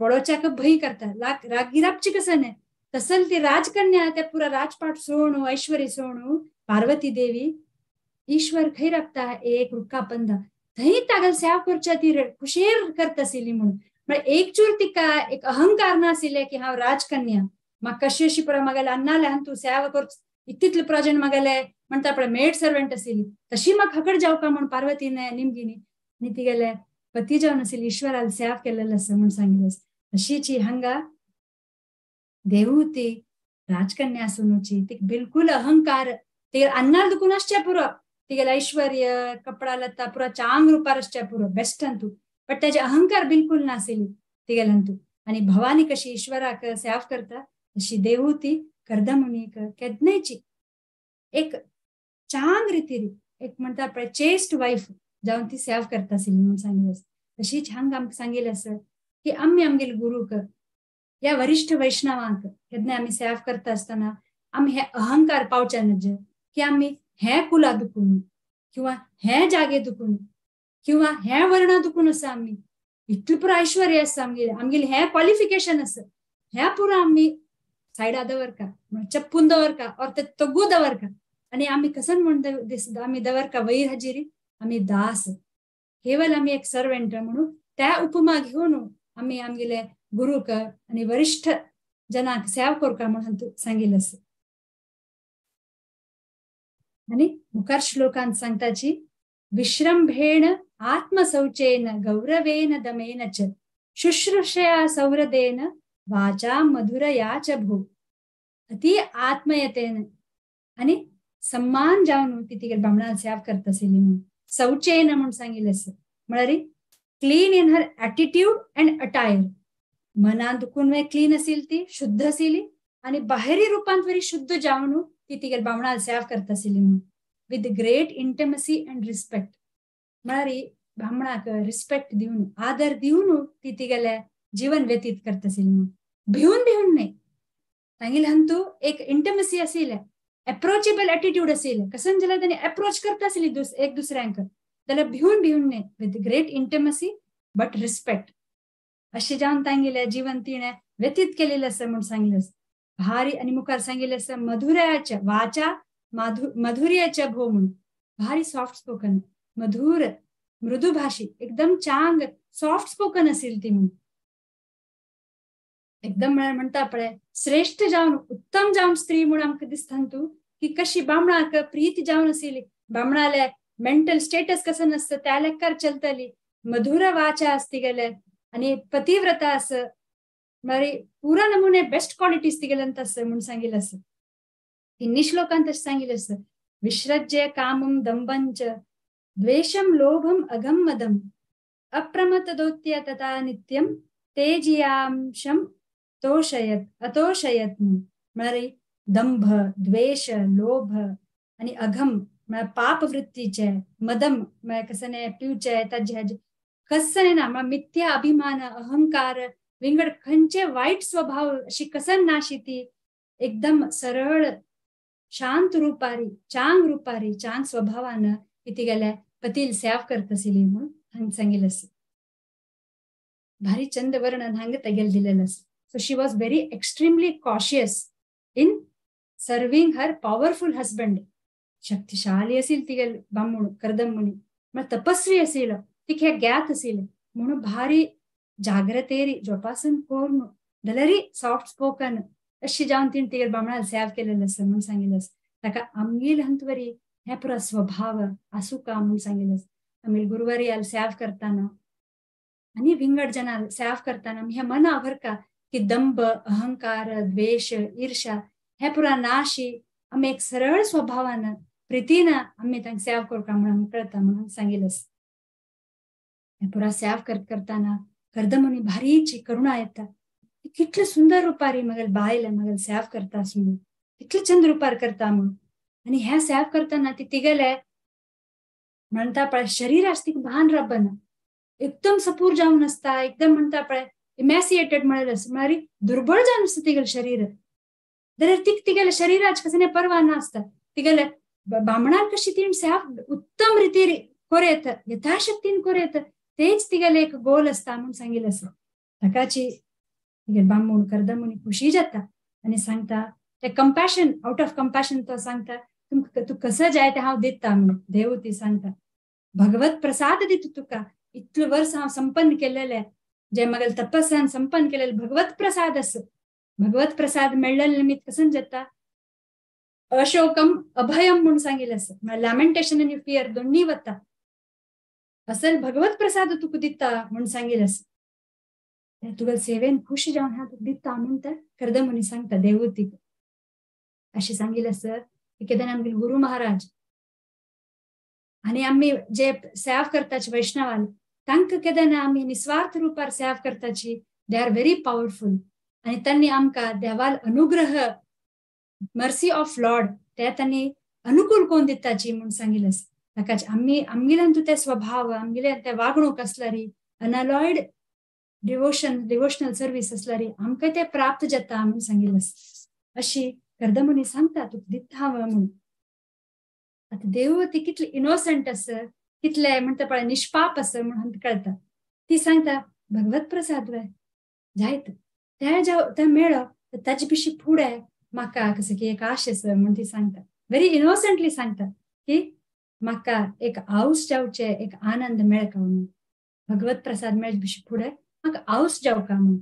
पळोवच्याक भंय करता लाग रागिरापची कसं न्ही तसल ती राजकन्या त्या पुरा राजपाट सोणू ऐश्वर्य सोणू पार्वती देवी ईश्वर खंय राखता एक रुक्का पंदा थंय तागल सेव करच्या ती खुशेर करता आशिल्ली म्हणून म्हळ्यार एक चूर तिका एक अहंकार नाशिल्ले की हांव राजकन्या. म्हाका कशी अशी पुरा म्हागेल्या अन्नाले तूं सेवा कर इतले प्रोजेक्ट मागेले म्हणटा आपले मेड सर्वंट आशिल्ली तशी म्हाका हकड जावका म्हण पार्वतीने निमगिनी? आनी तिगेले पती जावन आशिल्ली ईश्वराल सेव केलेले आसा म्हण सांगिल्लें तशीची हांगा देवूती राजकन्या सोनूची ती बिलकुल अहंकार. ते अन्नाल दुखून आसचे पुरो तिगेला ऐश्वर्य कपडा लत्ता पुरो चांग रुपार आसचे पुरो बेस्ट तू. पण त्याचे अहंकार बिलकुल नासिली तिगेलंतू आणि भवानी कशी ईश्वराक सेव करता तशी देवूती कर्दमुनीक केदनेची एक चांग रितीरी एक म्हणतात पळय चेस्ट वाईफ जावन ती सेव करता आशिल्ली म्हणून सांगिल्लें तशीच हांगा आमकां सांगिल्लें आसा की आमी आमगेल गुरूक या वरिष्ठ वैष्णवांक केन्ना आमी सेव करता आसतना आमी हे अहंकार पावचे नजे की आमी हे कुला दुखून किंवा हे जागे दुखून किंवा हे वर्णा दुखून आसा आमी इतलें पुरो ऐश्वर्य आसा आमगेले आमगेले हे क्वॉलिफिकेशन आसा हे पुरो आमी सायडा दवरका चप्पून दवरका और ते तगू दवरका आणि आम्ही कसं म्हणतो आम्ही दवरका वैर हजेरी? आम्ही दास. केवळ आम्ही एक सर्वेंट म्हणून त्या उपमा घेऊन आम्ही आमगेले गुरुक आणि वरिष्ठ जनाक सेव करका म्हणून सांगितलं असं. आणि मुखार श्लोकांत सांगताची विश्रम्भेण आत्मशौचेन गौरवेन दमेन च। शुश्रूषया सौरदेन वाचा मधुरया च भू। अति आत्मयतेन। आणि सम्मान जाऊन ती तिगे बामणाला सेव करत असेल म्हणून शौचेन म्हणून सांगितलं आसा म्हळ्यार clean in her attitude and attire मनात दुखून क्लीन असेल ती शुद्ध असेल आणि बाहेरी रूपांतरी शुद्ध जाऊन ती तिगे ब्राह्मणाला सेव करता असेल म्हणून with great intimacy and respect म्हणारी ब्राह्मणाक रिस्पेक्ट देऊन आदर देऊन ती तिगेले जीवन व्यतीत करत असेल म्हणून भिवून भिवून नाही तांगेले हंतू एक इंटमसी असेल अप्रोचेबल एटिट्यूड असेल कसं जाल्यार त्याने अप्रोच करत असेल दुस एक दुसऱ्यांक त्याला भिवून भिवून नाही with great intimacy but respect असे जाऊन तांगेले जीवन तिने व्यतीत केलेलं असं म्हणून सांगितलं भारी आणि मुखार सांगितलं असं मधुराच्या वाचा माधु मधुर्याच्या भो म्हणून. भारी सॉफ्ट स्पोकन मधुर मृदू एकदम चांग सॉफ्ट स्पोकन असेल ती म्हणून. एकदम म्हणता आपण श्रेष्ठ जाऊन उत्तम जाऊन स्त्री म्हणून आमकां दिसता तू? की कशी बामणाक प्रीत जाऊन असेल? बामणाले मेंटल स्टेटस कसं नसतं? त्या लेखार चलतली. मधुर वाचा असती गेले आणि पतिव्रता असं मारे पुरा नमुने बेस्ट क्वालिटीज तिगेलंत असं म्हणून सांगितलं असं. तिन्ही श्लोकांत सांगितलं असं विश्रज्य कामं दंबंच द्वेषं लोभम अघम मदम अप्रमत दोत्य तथा नित्यम तेजियांशम तोषयत अतोषयत। म्हणजे दंभ द्वेष लोभ आणि अघम म्हळ्यार पाप वृत्तीचे मदम म्हळ्यार कसं पिवचे ताजे कसं ना मिथ्या अभिमान अहंकार विंगड खंयचे वाईट स्वभाव अशी कसन नाशी ती एकदम सरळ शांत रुपारी चांग रुपारी चांग स्वभावानं ती गेल्या पतील सेव करत आशिल्ली म्हणून हांगा सांगिल्लें आसा भारी चंद वर्णन हांगा तेगेल दिलेलें आसा so she was very extremely cautious in serving her powerful husband शक्तिशाली असेल तिगेल बामूण कर्दमुनी म्हळ्यार तपस्वी आशिल्लो तिखे ज्ञात आशिल्लें म्हणून भारी जाग्रतेरी जोपासन कोरून जाल्यारी सॉफ्ट स्पोकन अशी जाऊन तिणे तिगेर बामणाल सॅव केलेलं आसा म्हणून सांगितलंस ताका आमगेल हंतवरी हे पुरा स्वभाव आसूं का म्हणून सांगितलंस आसा आमी गुरुवारी सेव करताना आनी विंगड जनाल सेव करताना हे मना भरका की दंभ अहंकार द्वेष ईर्षा हे पुरा नाशी आमी एक सरळ स्वभावान प्रितीन आमी तांकां सेव करता म्हणून कळटा म्हणून सांगितलंस हे पुरा सेव करत करताना कर्दमुनी भारीची करुणा येता. कितले सुंदर रुपारी मग बायल मगल सेव करता म्हणून कितले चंद रुपार करता म्हणून आणि ह्या सेव करताना ती तिगेले म्हणता पळय शरीराच तिका भान रबना एकदम सपूर जावन आसता एकदम म्हणता पळय इमॅसिएटेड म्हळ्यार म्हळ्यार दुर्बळ जाऊन असतं तिघल शरीर. जाल्यार तिक तिगेल्या शरीराची कसं परवा नासता तिगेले बामणार कशी तीन सेव उत्तम रितीर कोरेत यथाशक्तीन कोरेत तेच तिगेले एक गोल असता म्हणून सांगिल्लें आसा ताकाची तिगे बामूण कर्दमुनी खुशी. जाता आनी सांगता ते कंपॅशन आउट ऑफ कंपॅशन तो सांगता तुमकां तूं कसं जाय तें हांव दिता म्हणून देव ती सांगता भगवत प्रसाद दिता तुका. इतलें वर्स हांव संपन्न केलेले जे मगल तपस्यान संपन्न केलेले भगवत प्रसाद आस भगवत प्रसाद मेळ्ळेले निमित्त कसं जाता? अशोकम अभयम म्हणून सांगितलं असं. लॅमेंटेशन आनी फियर दोन्ही वता असल भगवत प्रसाद तुका दिता म्हणून सांगिल्लें आसा तुला सेवेन खुश जाऊन हा तुक दिता म्हणता कर्द म्हणी सांगता देवतीक अशी सांगितलं सर केदन आमगे गुरु महाराज आणि आम्ही जे सेवा करताची वैष्णवाल तांकां केदन आम्ही निस्वार्थ रुपार सेवा करताची दे आर व्हेरी पॉवरफुल आणि त्यांनी आमकां देवाल अनुग्रह मर्सी ऑफ लॉर्ड ते त्यांनी अनुकूल कोण दिताची म्हणून सांगितलं. ताकाच आम्ही आमगेल्यान तू ते स्वभाव आमगेल्यान ते वागणूक असलारी अनलॉयड डिवोशन डिवोशनल सर्व्हिस असलारी आमकां ते प्राप्त जाता म्हणून सांगितलं अशी कर्दमुनी सांगता तुका दिता म्हणून. आता देववती कितली इनोसंट अस कितले म्हणता पळय निष्पाप अस म्हणून कळता. ती सांगता भगवत प्रसाद वय जायत. त्या जेव त्या मेळ ताचे पिशी फुडें म्हाका कसं की एक आश आस म्हणून ती सांगता. व्हेरी इनोसंटली सांगता की म्हाका एक हाऊस जावचे एक आनंद मेळका म्हणून? भगवत प्रसाद मेळ पिशी फुडें मग आऊस जाऊ का म्हणून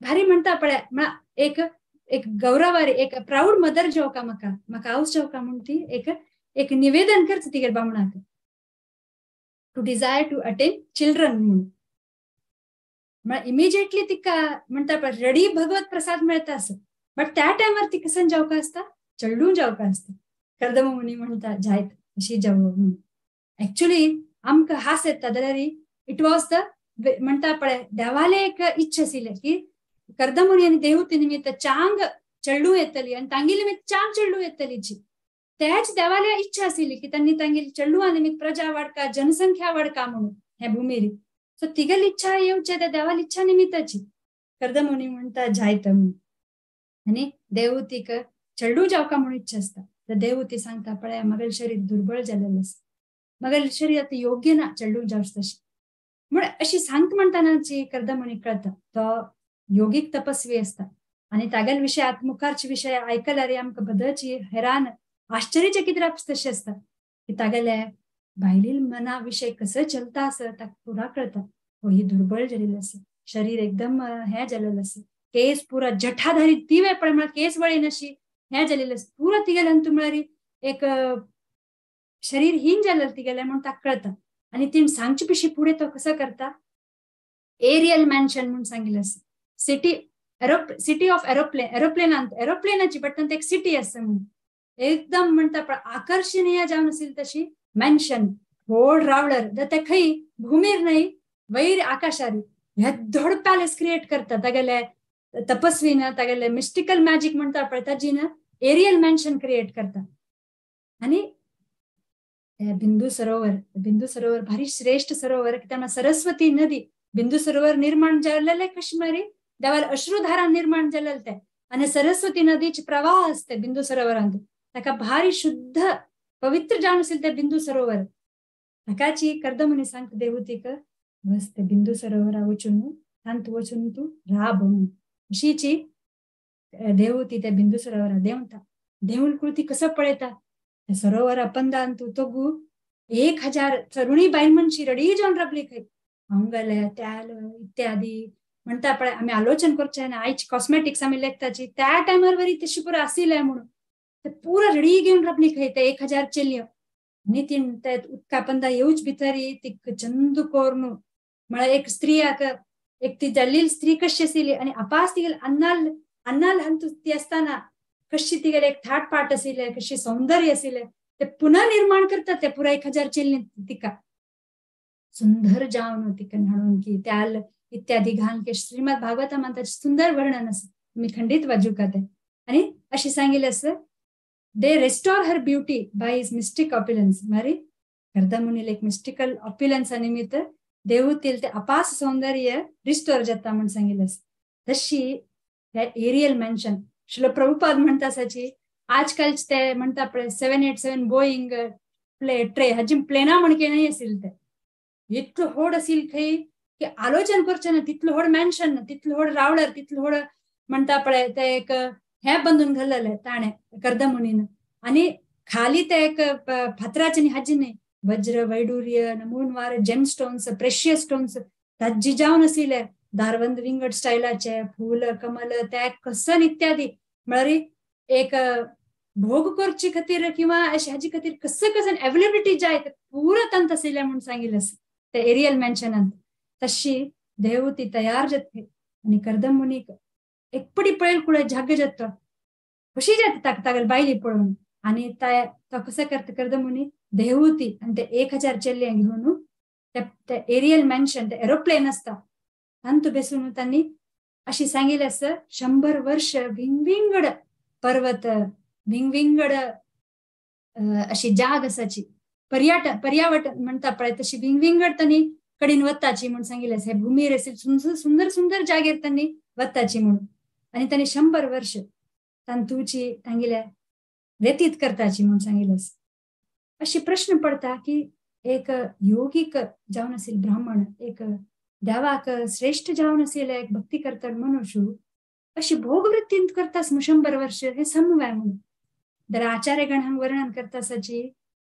भारी म्हणता पण एक एक गौरवारी एक प्राऊड मदर जाऊ का मका? मका आऊस जाऊ का म्हणून ती? एक एक निवेदन करता तिगेर बामणाक to desire to attain children म्हणून. इमिजिएटली तिका म्हणता पण रडी भगवत प्रसाद मिळता असं. बट त्या टायमार ती कसन जावका असता? चढून जावका असता? कर्दम मुनी म्हणता जायत अशी जाऊ म्हणून. ऍक्च्युली आमकां हास येता जाल्यार इट वॉज द म्हणता पळय देवाले एक इच्छा आशिल्ले की कर्दमुनी आणि देवती निमित्त चांग चढू येतली आणि तांगी निमित्त चांग चढू येतलीची त्याच देवाला इच्छा आशिली की त्यांनी तांगी चढू निमित्त प्रजा वाडका जनसंख्या वाडका म्हणून ह्या भूमिरी. सो तिगल इच्छा येवचे त्या देवाल इच्छा निमित्ताची कर्दमुनी म्हणता जायत म्हणून आणि देवतीक चढू जावका म्हणून इच्छा असता. तर देवती सांगता पळय मगल शरीर दुर्बळ झालेलं असत. मगल शरीर आता योग्य ना चळू जावच तशी. म्हण अशी सांगत म्हणतानाची कर्दमुनी कळतं तो योगिक तपस्वी असता आणि तागेल विषयात मुखारचे विषय ऐकल्यार आमकां बदलची हैरान आश्चर्यचकित कितें तशें की तागेले भायलील मना विषय कसं चलता असं ताका पुरा कळतं हो ही दुर्बळ झालेलं असं. शरीर एकदम हे झालेलं असं. केस पुरा जठाधारी ती वेळ पण म्हळ्यार केस वळी अशी हे झालेलं असं. पुरा तिगेल्यान तू म्हळ्यार एक शरीर हीन जालेलं तिगेलें म्हणून ताका कळतं आणि ती सांगची पिशी पुढे तो कसं करता? एरियल मॅन्शन म्हणून सांगितलं असं. सिटी एरोप सिटी ऑफ एरोप्लेन एरोप्लेनांत एरोप्लेनाची बट एक सिटी असं म्हणून एकदम म्हणता पण आकर्षणीय जावन असेल तशी मॅन्शन व्हड रावडर जर ते खंय भूमीर नाही वैर आकाशारी. हे धोड पॅलेस क्रिएट करता. तागेले तपस्वीनं तागेले मिस्टिकल मॅजिक म्हणता पळय ताजीन एरियल मॅन्शन क्रिएट करता. आणि बिंदू सरोवर बिंदू सरोवर भारी श्रेष्ठ सरोवर त्यांना सरस्वती नदी बिंदू सरोवर निर्माण झालेलं आहे कश्मीरी देवाल अश्रुधारा निर्माण झालेलं आहे आणि सरस्वती नदीची प्रवाह असते बिंदू सरोवरांत. ताका भारी शुद्ध पवित्र जाण असेल ते बिंदू सरोवर. ताकाची कर्दमुनी सांगता देवतीक बस ते बिंदू सरोवरा वचून तांत वचून तू राब अशीची देवती त्या बिंदू सरोवरा देवता. देऊन कृती कसं पळयता सरोवर सरोवरा पंदान तू तोगू. एक हजार तरुणी बायल मनशी रडी जाऊन रबली खंय अंगल त्याल इत्यादी म्हणता आपण आमी आलोचन करचे ना. आयची कॉस्मेटिक्स आम्ही लेखताची. त्या टायमार वरी तशी पुरो आशिल्ले म्हणून. ते पुरो रडी घेऊन रबली खंय ते एक हजार चेल्यो आनी ती ते उदका पंदा येवच भितरी ती चंद कोरून म्हळ्यार एक स्त्रियाक एक ती जाल्ली स्त्री कशी आशिल्ली आनी अपास तिगेल अन्नाल अन्नाल हंतू ती असताना कशी तिगेले एक थाट पाट आशिल्ले कशी सौंदर्य आशिल्ले ते पुन्हा निर्माण करतात ते पुरा एक हजार चेल्ली. तिका सुंदर जावन तिका म्हणून की त्याल इत्यादी घालून की श्रीमद भागवत ताचे सुंदर वर्णन असं. मी खंडित वाजूका ते? आणि अशी सांगितले असं they restore her beauty by is mystic opulence मारी कर्दमुनील एक मिस्टिकल ऑप्युलन्सा निमित्त देवतील ते अपास सौंदर्य रिस्टोर जाता म्हणून सांगितलं तशी एरियल मेन्शन शिल प्रभुपाद म्हणता असाची आजकालचे ते म्हणता पळय सेवन एट सेवन बोईंग प्ले ट्रे हाजी प्लेना म्हणके नाही असेल ते. इतलो होड असेल खंय की आलोचन करचे ना तितलो होड मॅन्शन तितलो होड रावळर तितलो होड म्हणटा पळय ते एक हे बांदून घाललेले ताणे कर्दमुनीनं. आणि खाली ते एक फातराचे हाजी न्ही वज्र वैडूर्य नमूनवार जेम स्टोन्स प्रेशियस स्टोन्स ताजी जावन आशिल्ले धारवंद विंगड स्टायलाचे फूल कमल ते कसन इत्यादी. म्हळ्यार एक भोग करचे खातीर किंवा हाजे खातीर कसं कसं अवेलेबिलिटी जाय ते पुरो तंत आशिल्लें म्हणून सांगिल्लें त्या एरियल मेन्शनांत तशी देवती तयार जातली आनी कर्दम मुनीक एकपडी पळयल कुळे जाग जाता कशी जाता ताका तागेल बायली पळोवन आनी तो कसं करता कर्दम मुनी? देवती आनी ते एक हजार चेल्ले घेवन ते एरियल मेन्शन ते एरोप्लेन असता. तांत बेसून तांणी अशी सांगेल असं शंभर वर्ष विंगविंगड पर्वत विंगविंगड अशी जाग असाची पर्यटन म्हणता पळय तशी विंगविंगड त्यांनी कडेन वताची म्हणून सांगिल्लें आसा भुमीर सुंदर सुंदर सुंदर जागेर त्यांनी वताची म्हणून. आणि त्यांनी शंभर वर्ष तांतूची तांगेल्या व्यतीत करताची म्हणून सांगिल्लें अशी प्रश्न पडता की एक योगीक जावन असेल ब्राह्मण एक देवाक श्रेष्ठ जावन असेल एक भक्ती करतात मनुष्य अशी भोगवृत्ती करतास स्मशंभर वर्ष हे समवाय म्हणून. तर आचार्यगण हांग वर्णन करतासाची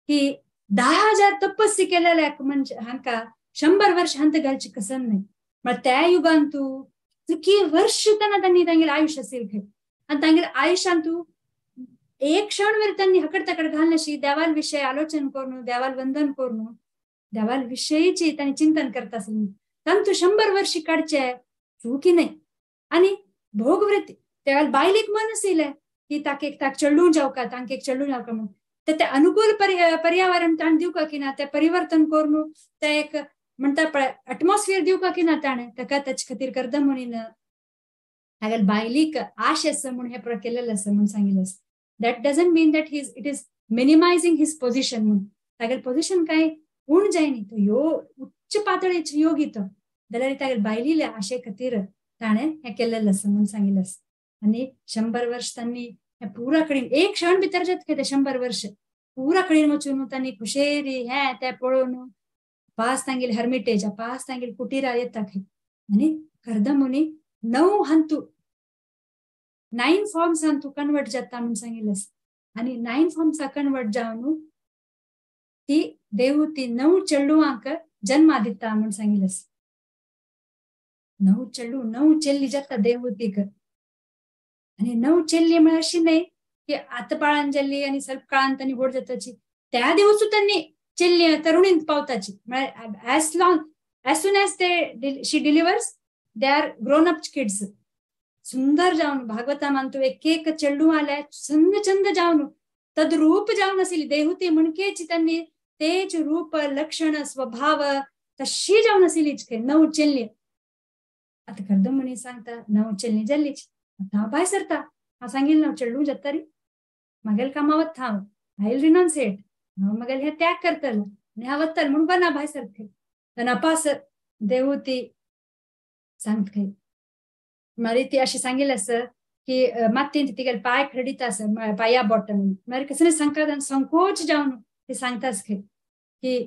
की दहा हजार तपस्सी केलेल्या म्हणजे हांका शंभर वर्ष हांत घालची कसं नाही. मग त्या युगांतू किती वर्ष त्यांना त्यांनी तांगेले आयुष्य असेल खंय आणि तांगेर आयुष्यान तू एक क्षण वेळ त्यांनी हकड तकड घालण्याशी देवाल विषय आलोचन करून देवाल वंदन करून देवाल विषयीची त्यांनी चिंतन करता असेल तांतू शंभर वर्ष काढचे की नाही? आणि भोगवृत्ती तेव्हा बायलेक मनस असेल की ताक एक ताक चढून जाऊ का? तांक एक चढून जाऊ का म्हणून तर ते अनुकूल पर्यावरण ताण देऊ का की ना? ते परिवर्तन करून ते एक म्हणता पळय अटमॉस्फियर दिवका की ना ताणें? ताका ताचे खातीर करता म्हणून हागेल बायलीक आश आसा म्हूण हे केलेलें आसा म्हूण सांगिल्लें आसा that doesn't mean that he's it is minimizing his position म्हणून. तागेल पोझिशन काय? उण जायनी तो यो उच्च पातळीचो योगी तो जाल्यार तागेल बायलील्या आशे खातीर ताणें हें केलेलें आसा म्हणून सांगिल्लें आसा आनी शंबर वर्ष तांणी हे पुरा कडेन एक क्षण भितर जाता ते शंबर वर्ष पुरा कडेन वचून तांणी खुशेरी हें तें पळोवन पास तांगेल हर्मिटेज पास तांगेल कुटिरा येता खंय आनी कर्दमुनी णव हंतू नाईन फॉर्म्स तू कन्वर्ट जाता म्हणून सांगिल्लें आनी नाईन फॉर्म्सा कन्वर्ट जावन ती देवती णव चेडूवांक जन्मा दिता म्हणून सांगिल्लें णव चेडू णव चेल्ली जाता देवतीक आनी णव चेल्ली म्हळ्यार अशी न्हय की आतां पाळान जाल्ली आनी ಸ್ವಲ್ಪ काळान तांणी व्हड जाताची त्या दिवसूच तांणी चेल्ली तरुणींत पावताची म्हळ्यार as long as soon as ते she delivers they are grown up kids सुंदर जावन भागवता मानतो एक एक चेडू आल्या चंद चंद जावन तद्रूप जावन आशिल्ली देहुती म्हणकेच त्यांनी तेच रूप लक्षण स्वभाव तशी जाऊन जावन आशिल्ली नऊ चेल्ली आता कर्द म्हणी सांगता नऊ चेल्ली जाल्लीच आता हांव सरता हांव सांगिल्लें हांव चेडू जातरी मागेल कामावत हांव आयल रिनाउन्सिएट सेट मगेल हे त्याग करतल आनी हांव वतल म्हूण बना भायर सरतले नपास देवती सांगतले मारी ती अशी सांगिल्लें आसा की मातीन तिगेल पाय खडीत असं पाया बोट म्हणून मारी कसं सांगता संकोच जाऊन ते सांगतास की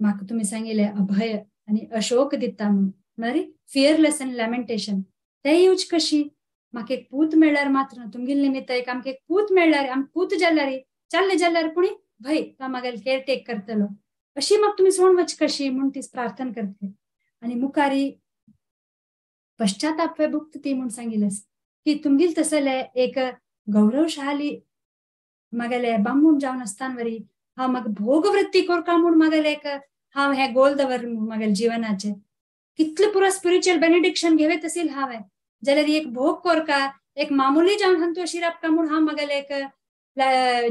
म्हाका तुमी सांगिल्ले अभय आनी अशोक दिता म्हणून. मारी फियरलेस आनी लॅमेंटेशन ते यूज कशी? म्हाका एक पूत मेळ्ळ्यार मात्र तुमगेल निमित्त एक आमकां एक पूत मेळ्ळ्यार आम पूत जाल्यार चालले जाल्यार पुणी भय तो म्हागेल केअर टेक करतलो. अशी म्हाका तुमी सोण वच कशी? म्हूण ती प्रार्थना करते. आनी मुखारी पश्चाताप भुक्त ती म्हूण सांगिल्लें की तुमगेल तसले एक गौरवशाली म्हागेले बांबून जावन आसतना वरी हा म्हाका भोगवृत्ती कोरका म्हूण मागेल एक हांव हे गोल दवर मागेल जीवनाचे. कितलं पुरो स्पिरिच्युअल बेनिडिक्शन घेवेत असेल हांवें जाल्यार एक भोग कोरका एक मामुली जावन हंतो तशी राबता म्हूण हांव म्हागेले एक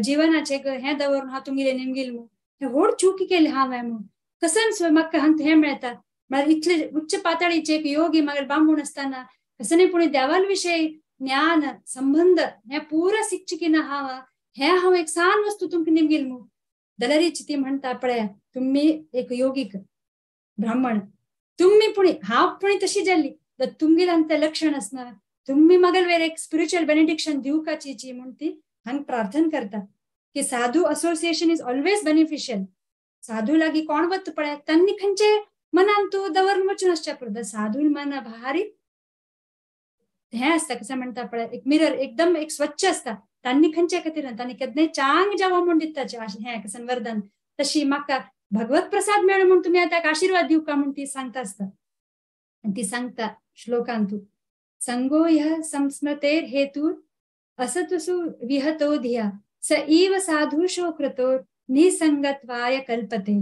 जिवनाचे हें दवरून हांव तुमगेले निमगेल म्हूण हे व्हड चुकी केली हांवें म्हूण कसन म्हाका हांग हें मेळटा म्हळ्यार इतले उच्च पातळीचे एक योगी मागीर बांबून असताना. कसं नाही पुणे देवांविषयी ज्ञान संबंध हे पुरा शिक्षकी ना हांव हे हांव एक सान वस्तू तुमकां निमगेल मू दलरीची ती म्हणटा पळया तुम्ही एक योगीक ब्राह्मण. तुम्ही पुणे हांव पुणे तशी जाल्ली तर तुमगेल्यान ते लक्षण असणार. तुम्ही मगल वेळ एक स्पिरिच्युअल बेनिडिक्शन दिवकाची म्हूण ती हांग प्रार्थना करता. की साधू असोसिएशन इज ऑलवेज बेनिफिशियल साधू लागी कोण वत पळय त्यांनी खंयचे मनान तू दवरून वचून असच्या पुरता साधू मन भारी. हे आसता कसं म्हणता पळय एक मिरर एकदम एक स्वच्छ असता. तांणी खंयच्या खातीर तांणी केन्नाय चांग जावं म्हूण दिताचे हे कसं वरदान तशी म्हाका भगवत प्रसाद मेळ म्हूण तुमी आतां आशिर्वाद दिवका म्हूण ती सांगता आसता ती सांगता श्लोकांतू संगो ह्य संस्मृतेर हेतू असतसु विहतो धिया स इव साधुषो कृतो निसंगत्वाय कल्पते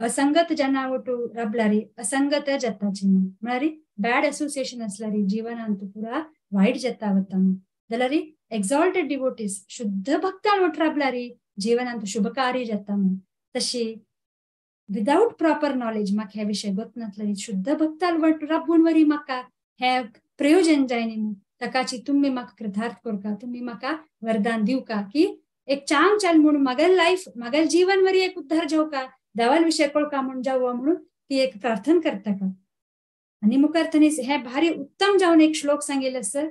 असंगत जना ಒಟ್ಟು ರಬ್ಲಾರಿ ಅಸಂಗತ ಜತ್ತಾಚಿನ ಮಳರಿ ಬ್ಯಾಡ್ ಅಸೋಸಿಯೇಷನ್ ಅಸ್ಲಾರಿ ಜೀವನಾಂತು ಪೂರಾ white ಜತ್ತಾವತ್ತಮ ದಲರಿ exalted एक्झॉल्टेड exalted devotees, Shuddha Bhaktan Vatrabhlari, Jivananta जाता म्हणून. तशी विदाउट प्रॉपर नॉलेज मग ह्या विषय गोत नसले शुद्ध भक्तालवट राबवणवरी मका हे प्रयोजन जायने तकाची तुम्ही मका कृतार्थ करका तुम्ही मका वरदान देऊ का की एक चांग चाल म्हणून मगल लाईफ मगल जीवन वरी एक उद्धार जाऊ का दवाल विषय कोळका म्हणून जाऊ म्हणून ती एक प्रार्थना करता का? आणि मुखार्थनी हे भारी उत्तम जाऊन एक श्लोक सांगेल असं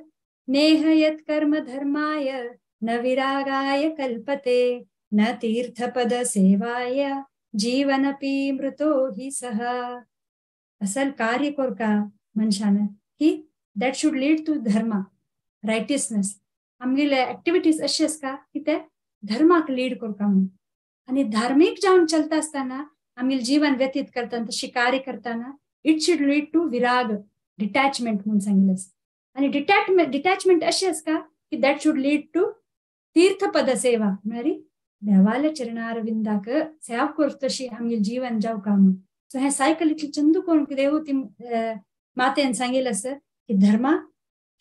नेह यत कर्म धर्माय न विरागाय कल्पते न तीर्थपद सेवाय जीवनपी मृतो हि सह असल कार्य कोरका मनशान की that should lead to dharma righteousness आमगेले ऍक्टिव्हिटीज अशी आसता की ते धर्माक लीड कोरका म्हणून. आणि धार्मिक जाऊन चलता असताना आम्ही जीवन व्यतीत करताना तशी कार्य करताना it should lead to Virag detachment म्हणून सांगितलं आणि डिटॅचमेंट डिटॅचमेंट अशी अस का? की दॅट शुड लीड टू तीर्थपद सेवा म्हळ्यार देवाल चरणारविंदाक सेवा करता तशी आमगे जीवन जाव काम सो हे सायकल इतली चंदू कोण? देव ती मातेन सांगितलं असं की धर्मा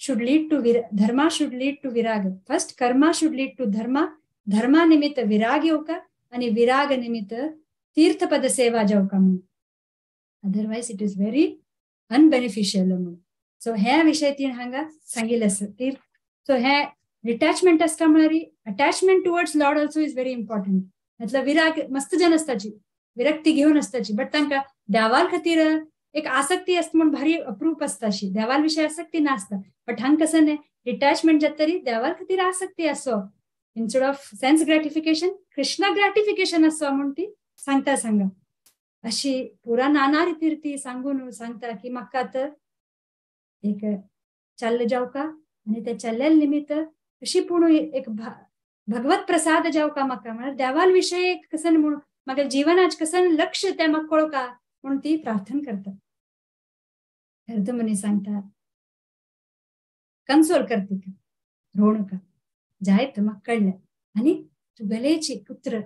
शुड लीड टू विर dharma should lead to Virag. First karma should lead to dharma. धर्मा निमित्त विराग येऊ का आणि विराग निमित्त तीर्थपद सेवा जाऊ का म्हणून otherwise it is very unbeneficial म्हणून सो ह्या विषय तीन हांगा सांगितलं असं. सो हे डिटॅचमेंट आसता म्हळ्यार attachment towards Lord also is very important मतलब विराग मस्त जन असताची विरक्ती घेऊन असताची बट तांकां देवाल खातीर एक आसक्ती असत म्हणून भारी अप्रूप असताशी देवाल विषय आसक्ती नासता. बट हांग कसं नाही डिटॅचमेंट जात तरी देवाल खातीर आसक्ती असो. Instead of sense gratification Krishna gratification असो म्हणून ती सांगता सांगा. अशी पुरा नाना रितीर ती सांगून सांगता की म्हाका तर एक चाललं जाऊ का? आणि त्या चालल्या निमित्त अशी पूर्ण एक भगवत प्रसाद जाव का म्हाका म्हळ्यार देवाल कसं म्हणून म्हाका जिवनाच कसं लक्ष मग म्हाका कळका म्हणून ती प्रार्थना करता अर्ध मनी सांगता कन्सोल करते का? रोवण का? जायत म्हाका कळलं आणि तुगेलेची पुत्र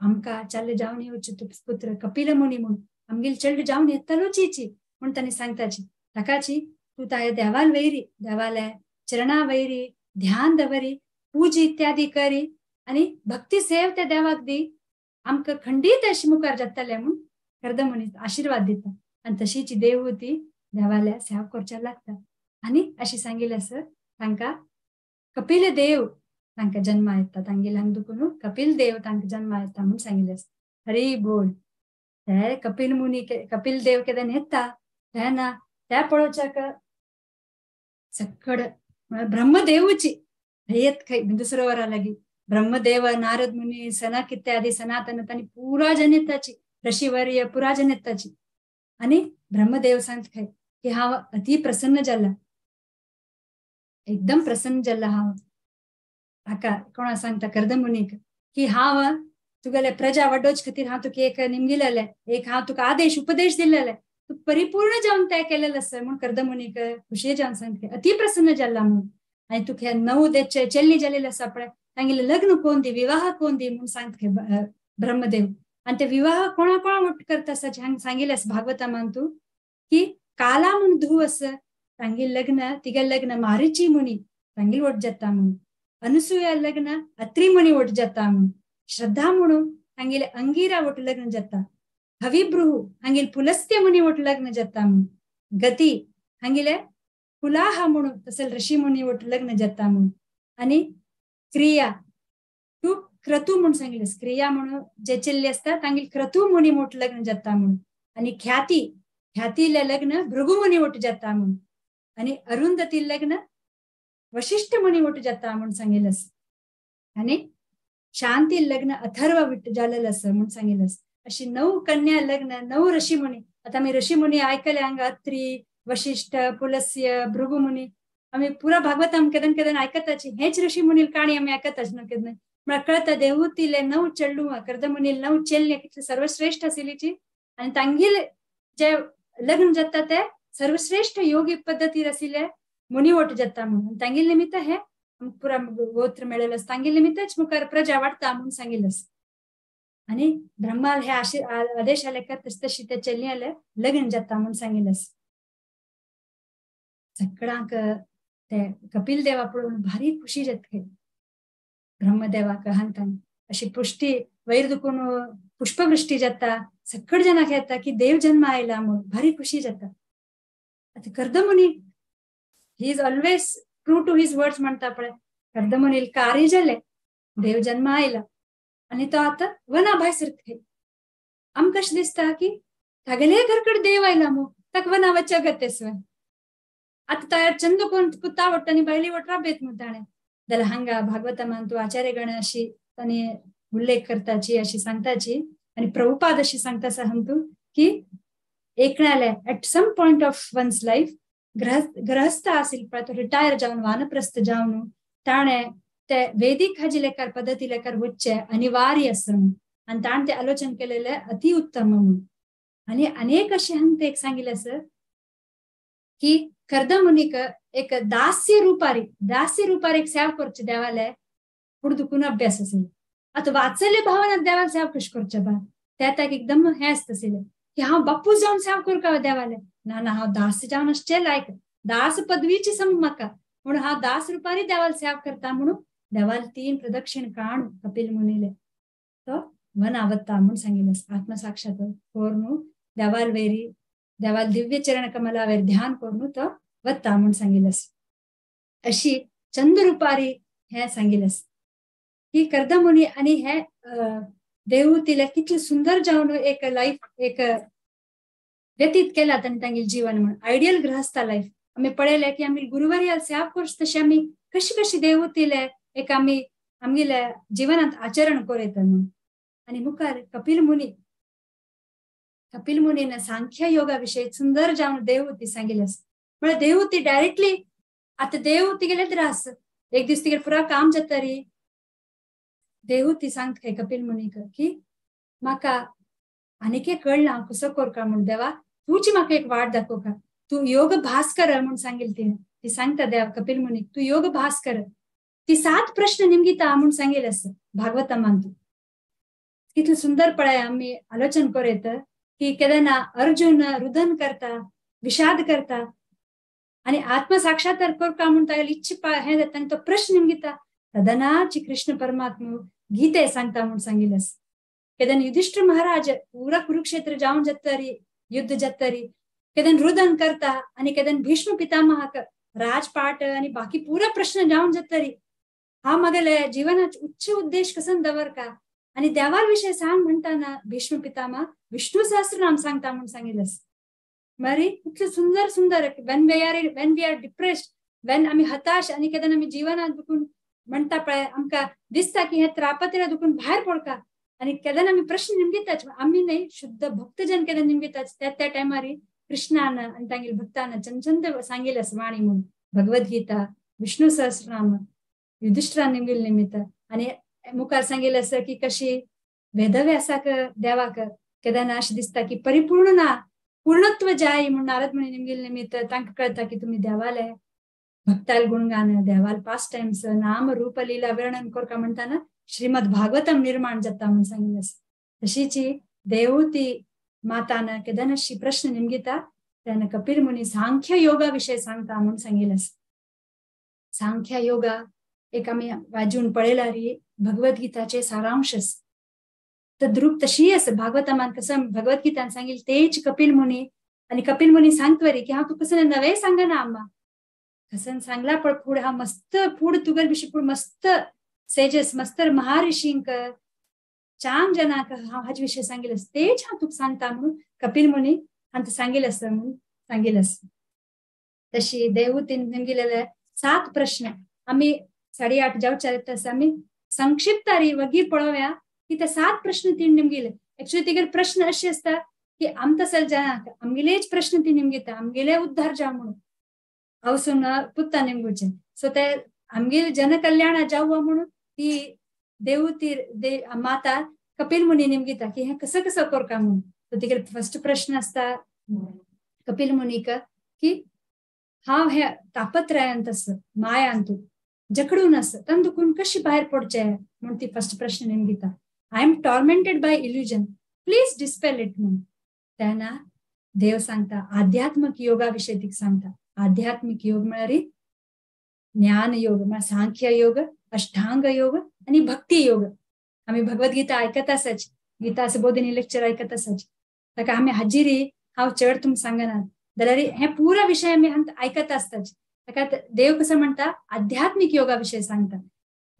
आमका चल जावन येवची तू पुत्र कपिल मुनी म्हणून आमगेल जाऊन जावन येतलोचीची म्हणून त्यांनी सांगताची. ताकाची तू ताय देवाल वैरी देवाले चरणा वैरी ध्यान दवरी पूज इत्यादी करी आणि भक्ती सेव त्या देवाक दी आमकां खंडीत अशी मुखार जातले म्हूण कर्द मनीस आशीर्वाद दिता आणि तशीची देव होती देवाल्या सेवा करच्या लागता आणि अशी सांगितले सर तांकां कपिल देव तांकां जन्मा येता तांगेल्यान दुखून कपिल देव तांकां जन्मा येता म्हणून सांगितले हरी बोल ते कपिल मुनी कपिल देव केदन येता तेन्ना त्या पळोवच्या सकड ब्रह्मदेवची. येत खंय बिंदू सरोवरा लागी ब्रह्मदेव नारद मुनी सनक इत्यादी सनातन तांणी पुरा जन येताची ऋषीवर्य पुरा जन आणि ब्रह्मदेव सांगत खै की हांव अति प्रसन्न जाला एकदम प्रसन्न जाला हांव हाका कोणा सांगता कर्दमुनीक की हांव तुगेले प्रजा वडोवचे खातीर हांव तुका एक निमगिलेले एक हांव तुका आदेश उपदेश दिलेले. तू परिपूर्ण जावन ते केलेलं असं म्हणून कर्दमुनीक खुशी जावन सांगते अति प्रसन्न जाला म्हणून. आणि तुका नऊ देचे चेल्ली झालेलं आसा पळय तांगेले लग्न कोण दी विवाह कोण दी म्हणून सांगता ब्रह्मदेव. आणि ते विवाह कोणा कोणा वट करता आसा हांगा सांगिल्ले आसा भागवतामान तू. की काला म्हणून धू आसा तांगे लग्न तिगे लग्न मारिची मुनी तांगे वट जाता म्हणून. अनुसूया लग्न अत्री मुनी वट जाता म्हणून. श्रद्धा म्हणून तांगेले अंगिरा वट लग्न जाता हविब्रुहू हांगेले पुलस्त्य मुनी वट लग्न जाता म्हणून गती हांगेले पुलाहा म्हणून तसेल ऋषी मुनी वट लग्न जत्ता म्हणून आणि क्रिया तू क्रतू म्हणून सांगितलंस क्रिया म्हणून जे चिल्ले असतात तांगे क्रतू मुनी मोठ लग्न जाता म्हणून आणि ख्याती ख्यातीला लग्न भृगु मुनी वट जाता म्हणून आणि अरुंधती लग्न वशिष्ठ मुनी वट जाता म्हणून सांगितलंस आणि शांती लग्न अथर्व विट जालेलं असं म्हणून सांगितलंस अशी नऊ कन्या लग्न नऊ ऋषीमुनी. आता मी ऋषीमुनी ऐकले अंग अत्री वशिष्ठ पुलस्य भृगु मुनी आम्ही पुरा भागवत आम केदन केदन ऐकताची हेच ऋषीमुनील काणी आम्ही ऐकताच न केदन मला कळतं देवतीले नऊ चेडू कर्दमुनील नऊ चेल्ले कितले सर्वश्रेष्ठ आशिल्लीची आणि तांगेल जे लग्न जाता ते सर्वश्रेष्ठ योगी पद्धतीर आशिल्ले मुनी वट जाता म्हणून. तांगील निमित्त हे पुरा गोत्र मेळयलस तांगे निमित्तच मुखार प्रजा वाडटा म्हणून सांगितलंस आणि ब्रह्माल हे आशे आदेश आले का तस तशी त्या चली आले लग्न जाता म्हणून सांगितलंस. सगळ्यांक ते कपिल देवा पळून भारी खुशी जातली. ब्रह्मदेवाक हांतान अशी पुष्टी वैर दुखून पुष्पवृष्टी जाता. सगळ जनाक येता की देव जन्म आयला म्हणून भारी खुशी जाता. आता कर्दमुनी he is always true to his words म्हणता पण कर्दमुनील कार्य जाले देव जन्म आयला. आणि तो आता वना भाय सरते आम कश दिसता की तागेले घरकड देव आयला मग ताक वना वच्चा गतेस आता तयार चंद कोण कुत्ता वट्ट आणि बैली वट राबेत मुद्दाणे जाल्यार भागवत भागवतामान तू आचार्यगण अशी तांणी उल्लेख करताची अशी सांगताची. आणि प्रभुपाद अशी सांगता सांगतो की एकण्याले at some point of one's life ग्रह ग्रहस्थ असेल पण तो रिटायर जाऊन वानप्रस्थ जाऊन ताणे वेदिक हाजी लेकर पद्धती लेकर वच्चे अनिवार्य असं आणि ताण ते आलोचन केलेले अति उत्तम म्हणून आणि अनेक असे हंत एक सांगितले सर की कर्दमुनिक एक दास्य रूपारी दास्य रूपारी एक सेव करचे देवाले पुढे अभ्यास असेल आता वाचल्य भावना देवाला सेव कश करचे बा त्या एकदम हे असेल की हांव बापूस जाऊन सेव करका देवाले ना ना हांव दास जावन असचे लायक दास पदवीची सम म्हाका म्हणून हांव दास रुपारी देवाला सेव करता म्हणून देवाल तीन प्रदक्षिण काण कपिल मुनीले तो वन आवत्ता म्हणून सांगितलंस आत्मसाक्षात कोरनु देवाल वेरी देवाल दिव्य चरण कमलावेर ध्यान करून तो वत्ता म्हणून सांगितलंस अशी चंद्रुपारी हे सांगितलंस ही कर्दमुनी आणि हे देवतीला कितले सुंदर जावन एक लाईफ एक व्यतीत केला त्यांनी तांगे जीवन म्हणून आयडियल ग्रहस्था लाईफ आम्ही पळयले की आम्ही गुरुवारी सेवा कोर्स तशी आम्ही कशी कशी देवतीले एक आम्ही आमगेल्या जीवनात आचरण करत म्हणून आणि मुखार कपिल मुनी कपिल मुनीन सांख्य योगा विषयी सुंदर जावन देवती सांगितलंस. म्हणजे देवती डायरेक्टली आता देवती गेले त्रास एक दिवस तिकडे पुरा काम जातरी देवती काय कपिल मुनीक की म्हाका आनीक एक कळना कसो करका म्हणून देवा तूची म्हाका एक वाट दाखव का? तू योग भास कर म्हणून सांगेल तिने. ती सांगता देव कपिल मुनीक तू योग भास कर. ती सात प्रश्न निमगिता म्हणून सांगेल असं. भागवता मानतो. कितले सुंदर पळाय आम्ही आलोचन करेत की केदाना अर्जुन रुदन करता विषाद करता. आणि आत्मसाक्षात्कार करता म्हणून तागेली इच्छा हे तांणी तो प्रश्न निमगिता तदनाची कृष्ण परमात्मा गीते सांगता म्हणून सांगिलस केदन युधिष्ठिर महाराज पुरा कुरुक्षेत्र जाऊन जत्तरी युद्ध जत्तरी. केदन रुदन करता आणि केदन भीष्म पितामहाक राजपाट आणि बाकी पुरा प्रश्न जाऊन जत्तरी. हा मगले जीवनाचे उच्च उद्देश कसन दवर का? आणि देवार विषय सांग म्हणताना भीष्म पितामा विष्णू सहस्रनाम सांगता म्हणून सांगितलंस. मरी इतकं सुंदर सुंदर when we are when we are depressed when आम्ही हताश आणि केदन आम्ही जीवनात दुखून म्हणता पळय आमका दिसता की हे त्रापतीला दुखून बाहेर पडका आणि केदन आम्ही प्रश्न निमगिताच आम्ही नाही शुद्ध भक्तजन केदन निमगिताच त्या त्या टायमारी कृष्णान आणि तांगेल भक्तान चंचंद सांगितलंस वाणी म्हणून. भगवद्गीता विष्णू सहस्रनाम युधिष्ठरा निमगेल निमित्त आणि मुखार सांगेल असं की कशी वेदव्यासाक देवाक केदान अशें दिसता की परिपूर्ण ना पूर्णत्व जाय म्हणून नारद म्हणे निमगेल निमित्त तांकां कळटा की तुम्ही देवाले भक्ताल गुणगान देवाल पाच टाइम्स नाम रूप लीला वर्णन करका म्हणताना श्रीमद भागवतम निर्माण जाता म्हणून सांगितलंस तशीची देवती मातान केदनशी प्रश्न निमगिता त्यानं कपिल मुनी सांख्य योगा विषय सांगता म्हणून सांगितलंस सांख्य योगा एक आम्ही वाजून पळयलारी भगवद्गीताचे सारांशस तद्रूप तशी अस. भागवतामान कसं भगवद्गीतान सांगेल तेच कपिल मुनी. आणि कपिल मुनी सांगतवरी की हा तू कसं नवे सांगा ना आम्हा. कसं सांगला पण फूड. हा मस्त फूड तुगर विषय फूड मस्त सेजस मस्त महाऋषींक चांग जनाक हा हाच विषय सांगेलस तेच हा तू सांगता म्हणून कपिल मुनी हांत सांगेलस म्हणून सांगेलस तशी देवतीन निमगेलेले सात प्रश्न. आम्ही साडेआठ जावच्या तसा आमी संक्षिप्त रिवगी पळोवया की ते सात प्रश्न तीण निमगेले एक्चुअली तेगेर प्रश्न अशे असता की आमकां जाणांक आमगेलेच प्रश्न ती निमगेता आमगेले उद्धार जाव म्हणून हावसून पुत्ता निमगुचे सो ते आमगे जनकल्याण जावं म्हणून ती देव ती दे माता कपिल मुनी निमगिता की हे कसं कसं करका म्हणून सो तिकडे फर्स्ट प्रश्न असता कपिल मुनीक की हांव हे तापत्रयांत आस मायांतू आणतो जकडून असं तन दुखून कशी बाहेर पडचे म्हणून ती फर्स्ट प्रश्न नेमगिता I am tormented by illusion please dispel it म्हणून. त्यांना देव सांगता आध्यात्मिक योगाविषयी ती सांगता. आध्यात्मिक योग म्हळ्यार ज्ञान योग म्हळ्यार सांख्य योग अष्टांग योग आणि भक्ती योग. आम्ही भगवद्गीता ऐकत असच गीता बोधिनी लेक्चर ऐकत आसाच ताका आम्ही हजिरी हांव चड तुमकां सांगणार जाल्यार हे पुरा विषय आम्ही ऐकत आसताच ताका देव कसं म्हणता आध्यात्मिक योगा सांगतात सांगता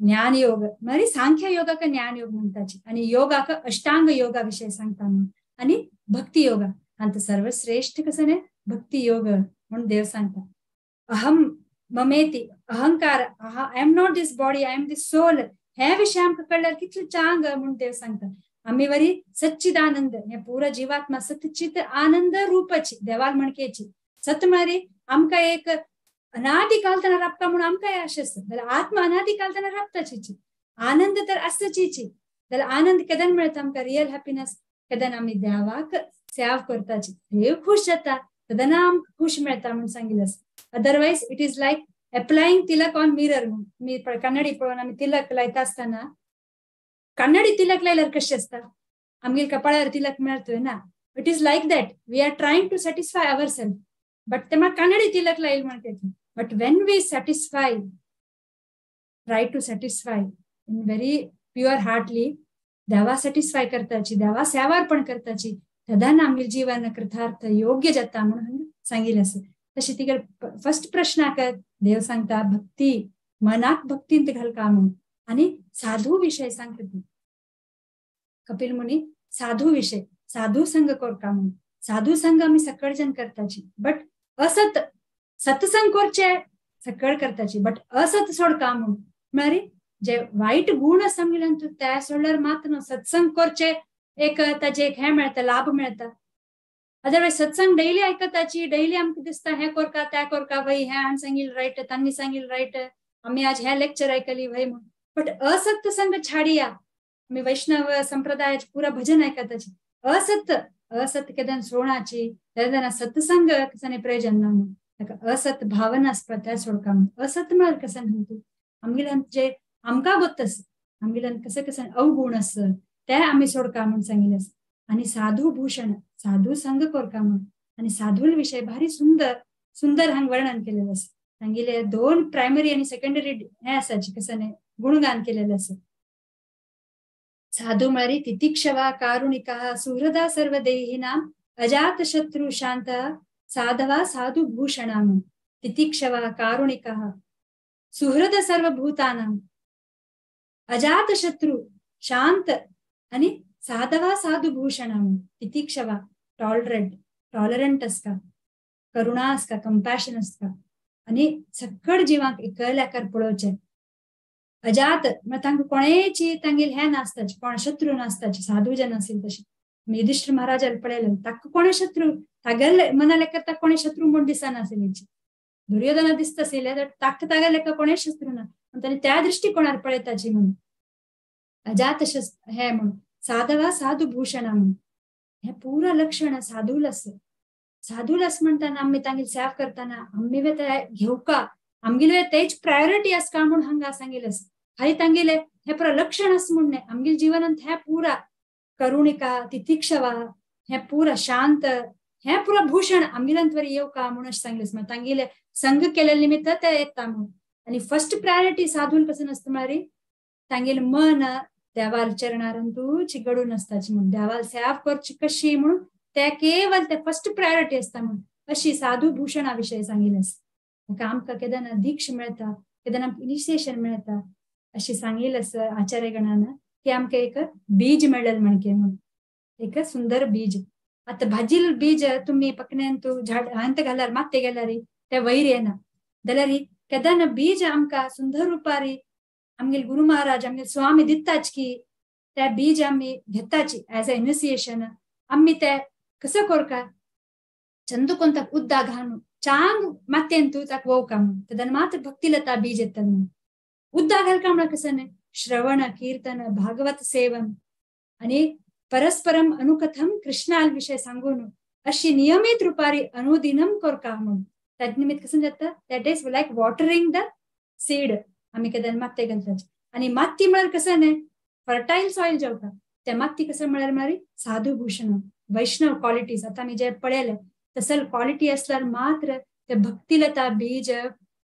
ज्ञान योग म्हणजे सांख्य योगाक ज्ञान योग म्हणताची आणि योगाक अष्टांग योगाविषयी सांगता म्हणून आणि भक्ती योगा आणि सर्वश्रेष्ठ कसं नाही भक्ती योग म्हणून देव सांगता अहम ममेती अहंकार I am not this body I am this soul हे विषय आमकां कळल्यार कितले चांग म्हणून देव सांगता आम्ही वरी सच्चिदानंद हे पुरा जीवात्मा सतचित आनंद रूपाची देवाल म्हणकेची सत म्हळ्यार आमकां एक अनादि कालतना रप्ता म्हणून आमकां अशें आसता जाल्यार आत्मा अनादि कालतना रप्ताची आनंद तर आसताची जाल्यार आनंद केदां मेळटा आमकां रियल हॅपीनेस केदां आमी देवाक सेव करताची. देव खुश जाता तेदना आमकां खुश मेळटा म्हणून सांगिल्लें आसा otherwise it is like applying tilak on mirror म्हणून. मी कन्नडी पळोवन आमी तिलक लायता आसतना कन्नडी तिलक लायल्यार कशें आसता आमगेर कपाळार तिलक मेळतोय ना? It is like that we are trying to satisfy our self but ते म्हाका कन्नडी तिलक लायल म्हणते but when we satisfy, try to satisfy in very pure heartly देवा सॅटिस्फाय करताची देवा सेवार्पण करताची तदान आम्ही जीवन कृतार्थ योग्य जाता म्हणून सांगितलं असं तशी तिकडे फर्स्ट प्रश्नाक देव सांगता भक्ती मनाक भक्तींत घाल का म्हणून आणि साधू विषय सांगत कपिल मुनी साधू विषय साधू संघ कोर का म्हणून साधू संघ आम्ही सकळजन करताची बट असत सत्संग करचे सकळ करताची. बट असत सोड काम म्हणून? म्हळ्यार जे वाईट गुण आसा म्हणल्यार तू त्या सोडल्यार मात न्हू सत्संग करचे एक ताजे एक हे मेळटा लाभ मेळटा अदरवायज सत्संग डेली आयकताची डेली आमकां दिसता हे कोरका त्या कोरका भाई हे हांवें सांगिल्लें रायट तांणी सांगील रायट आमी आज हे लेक्चर आयकली भाई म्हणून बट असत संग छाडिया आमी वैष्णव संप्रदायाचे पुरा भजन आयकताची असत असत केदन सोणाची तेदां सत्संग कसाने प्रयोजन ना म्हणून ताका असत भावना आसपा त्या सोडका म्हणून असत म्हळ्यार म्हणतो आमगेल्यान जे आमकां गोत आसा आमगेल्यान कसं कसं अवगुण आसत ते आम्ही सोडका म्हणून सांगिल्लें आसा आणि साधू भूषण साधू संघ कोरका म्हणून आणि साधूल विषय भारी सुंदर सुंदर हांग वर्णन केलेलं आसा सांगिल्ले दोन प्रायमरी आणि सेकंडरी हे आसाचे कसं गुणगान केलेलं आसा साधू म्हळ्यार तितिक्षवा कारुणिका सुहृदा सर्व देहिनाम अजात शत्रू शांत साधवा साधू तितिक्षवा कारुणिका सुहृद सर्वभूतानां। अजातशत्रु अजात शत्रू शांत आणि साधवा साधुभूषणाम तितिक्षवा टॉलरंट टॉलरंट असका करुणा असका कंपॅशन असका आणि सकड जिवांक एकल्याकार पळोवचे अजात मग तांकां कोणेची तांगेल हे नासताचे कोण शत्रू नासताचे साधू जन असेल तशे। युधिष्ठिर महाराजाला पळयलें ताका कोणे शत्रू? तागेले मना कोणी शत्रू म्हणून शत्रू म्हूण दिसनासलेची दुर्योधना दिसत असेल ताका तागे का कोणी शत्रू ना? ताणी त्या दृष्टिकोणार पळयताची म्हणून. अजात हे म्हणून साधवा साधू भूषण म्हणून. हे पुरा लक्षण साधू लस साधूल अस म्हणताना आम्ही तांगे सेव करताना आम्ही वे का? घेवका आमगेले तेच प्रायोरिटी आस का म्हणून हांगा सांगिल्लें हाय तांगेले हे पुरा लक्षण आस म्हणणे आमगेल जीवनांत हे पुरा करुणिका तितिक्षवा हे पुरा शांत हे पुरा भूषण आमगेल्यांत वरी येवका म्हणून मग तांगेले संघ केले निमित्त ते येता म्हणून. आणि फर्स्ट प्रायोरिटी साधून कसं नसतं म्हळ्यार तांगेल मन देवाल चरणारंतू चिगडून असताची म्हणून. देवाल सेव करची कशी म्हणून ते केवल ते फर्स्ट प्रायोरिटी असता म्हणून. अशी साधू भूषणा विषय सांगिल्लें का आमकां केदां दीक्ष मेळटा केदना इनिशिएशन मेळटा अशी सांगिल्लें आचार्य गणान की आमकां एक बीज मिळेल म्हणके म्हणून. एक सुंदर बीज. ಅತ್ತ ಭಜಿಲ್ ಬೀಜ ತುಮ್ಮಿ ಪಕ್ನೆಂತು ಝಡ್ ಹಂತ ಗಲ್ಲರ್ ಮತ್ತೆ ಗೆಲ್ಲರಿ ತೆ ವೈರೇನ ದಲರಿ ಕದನ ಬೀಜ ಅಮ್ಕ ಸುಂದರ ರೂಪಾರಿ ಅಮ್ಗಿಲ್ ಗುರು ಮಹಾರಾಜ್ ಅಮ್ಗಿಲ್ ಸ್ವಾಮಿ ದಿತ್ತಾಚ್ಕಿ ತೆ ಬೀಜ ಅಮ್ಮಿ ಗೆತ್ತಾಚಿ ಆಸ್ ಎ ಇನಿಸಿಯೇಷನ್ ಅಮ್ಮಿ ತೆ ಕಸ ಕೊರ್ಕ ಚಂದುಕೊಂತ ಉದ್ದಾಗ ಹಾನು ಚಾಂಗ್ ಮತ್ತೆಂತು ತಕ್ ಓಕಮ್ ತದನ್ ಮಾತ್ರ ಭಕ್ತಿಲತಾ ಬೀಜ ಎತ್ತನು ಉದ್ದಾಗ ಹಲ್ಕಂಬಳ ಕಸನೆ ಶ್ರವಣ ಕೀರ್ತನ ಭಾಗವತ ಸೇವಂ ಅನೇಕ परस्परम अनुकथम कृष्णाल विषय सांगून. अशी नियमित रुपारी अनुदिनम कोरका म्हणून त्यानिमित्त कसं जातं? That is like watering the seed आम्ही कधी माती घालताच आणि माती म्हळ्यार कसं नाही फर्टाईल सॉइल जेवता. त्या माती कसं म्हणाल मारी? साधू भूषण वैष्णव क्वालिटीज आता मी जे पळेल तसल क्वालिटी असल्यावर मात्र ते भक्तिलता बीज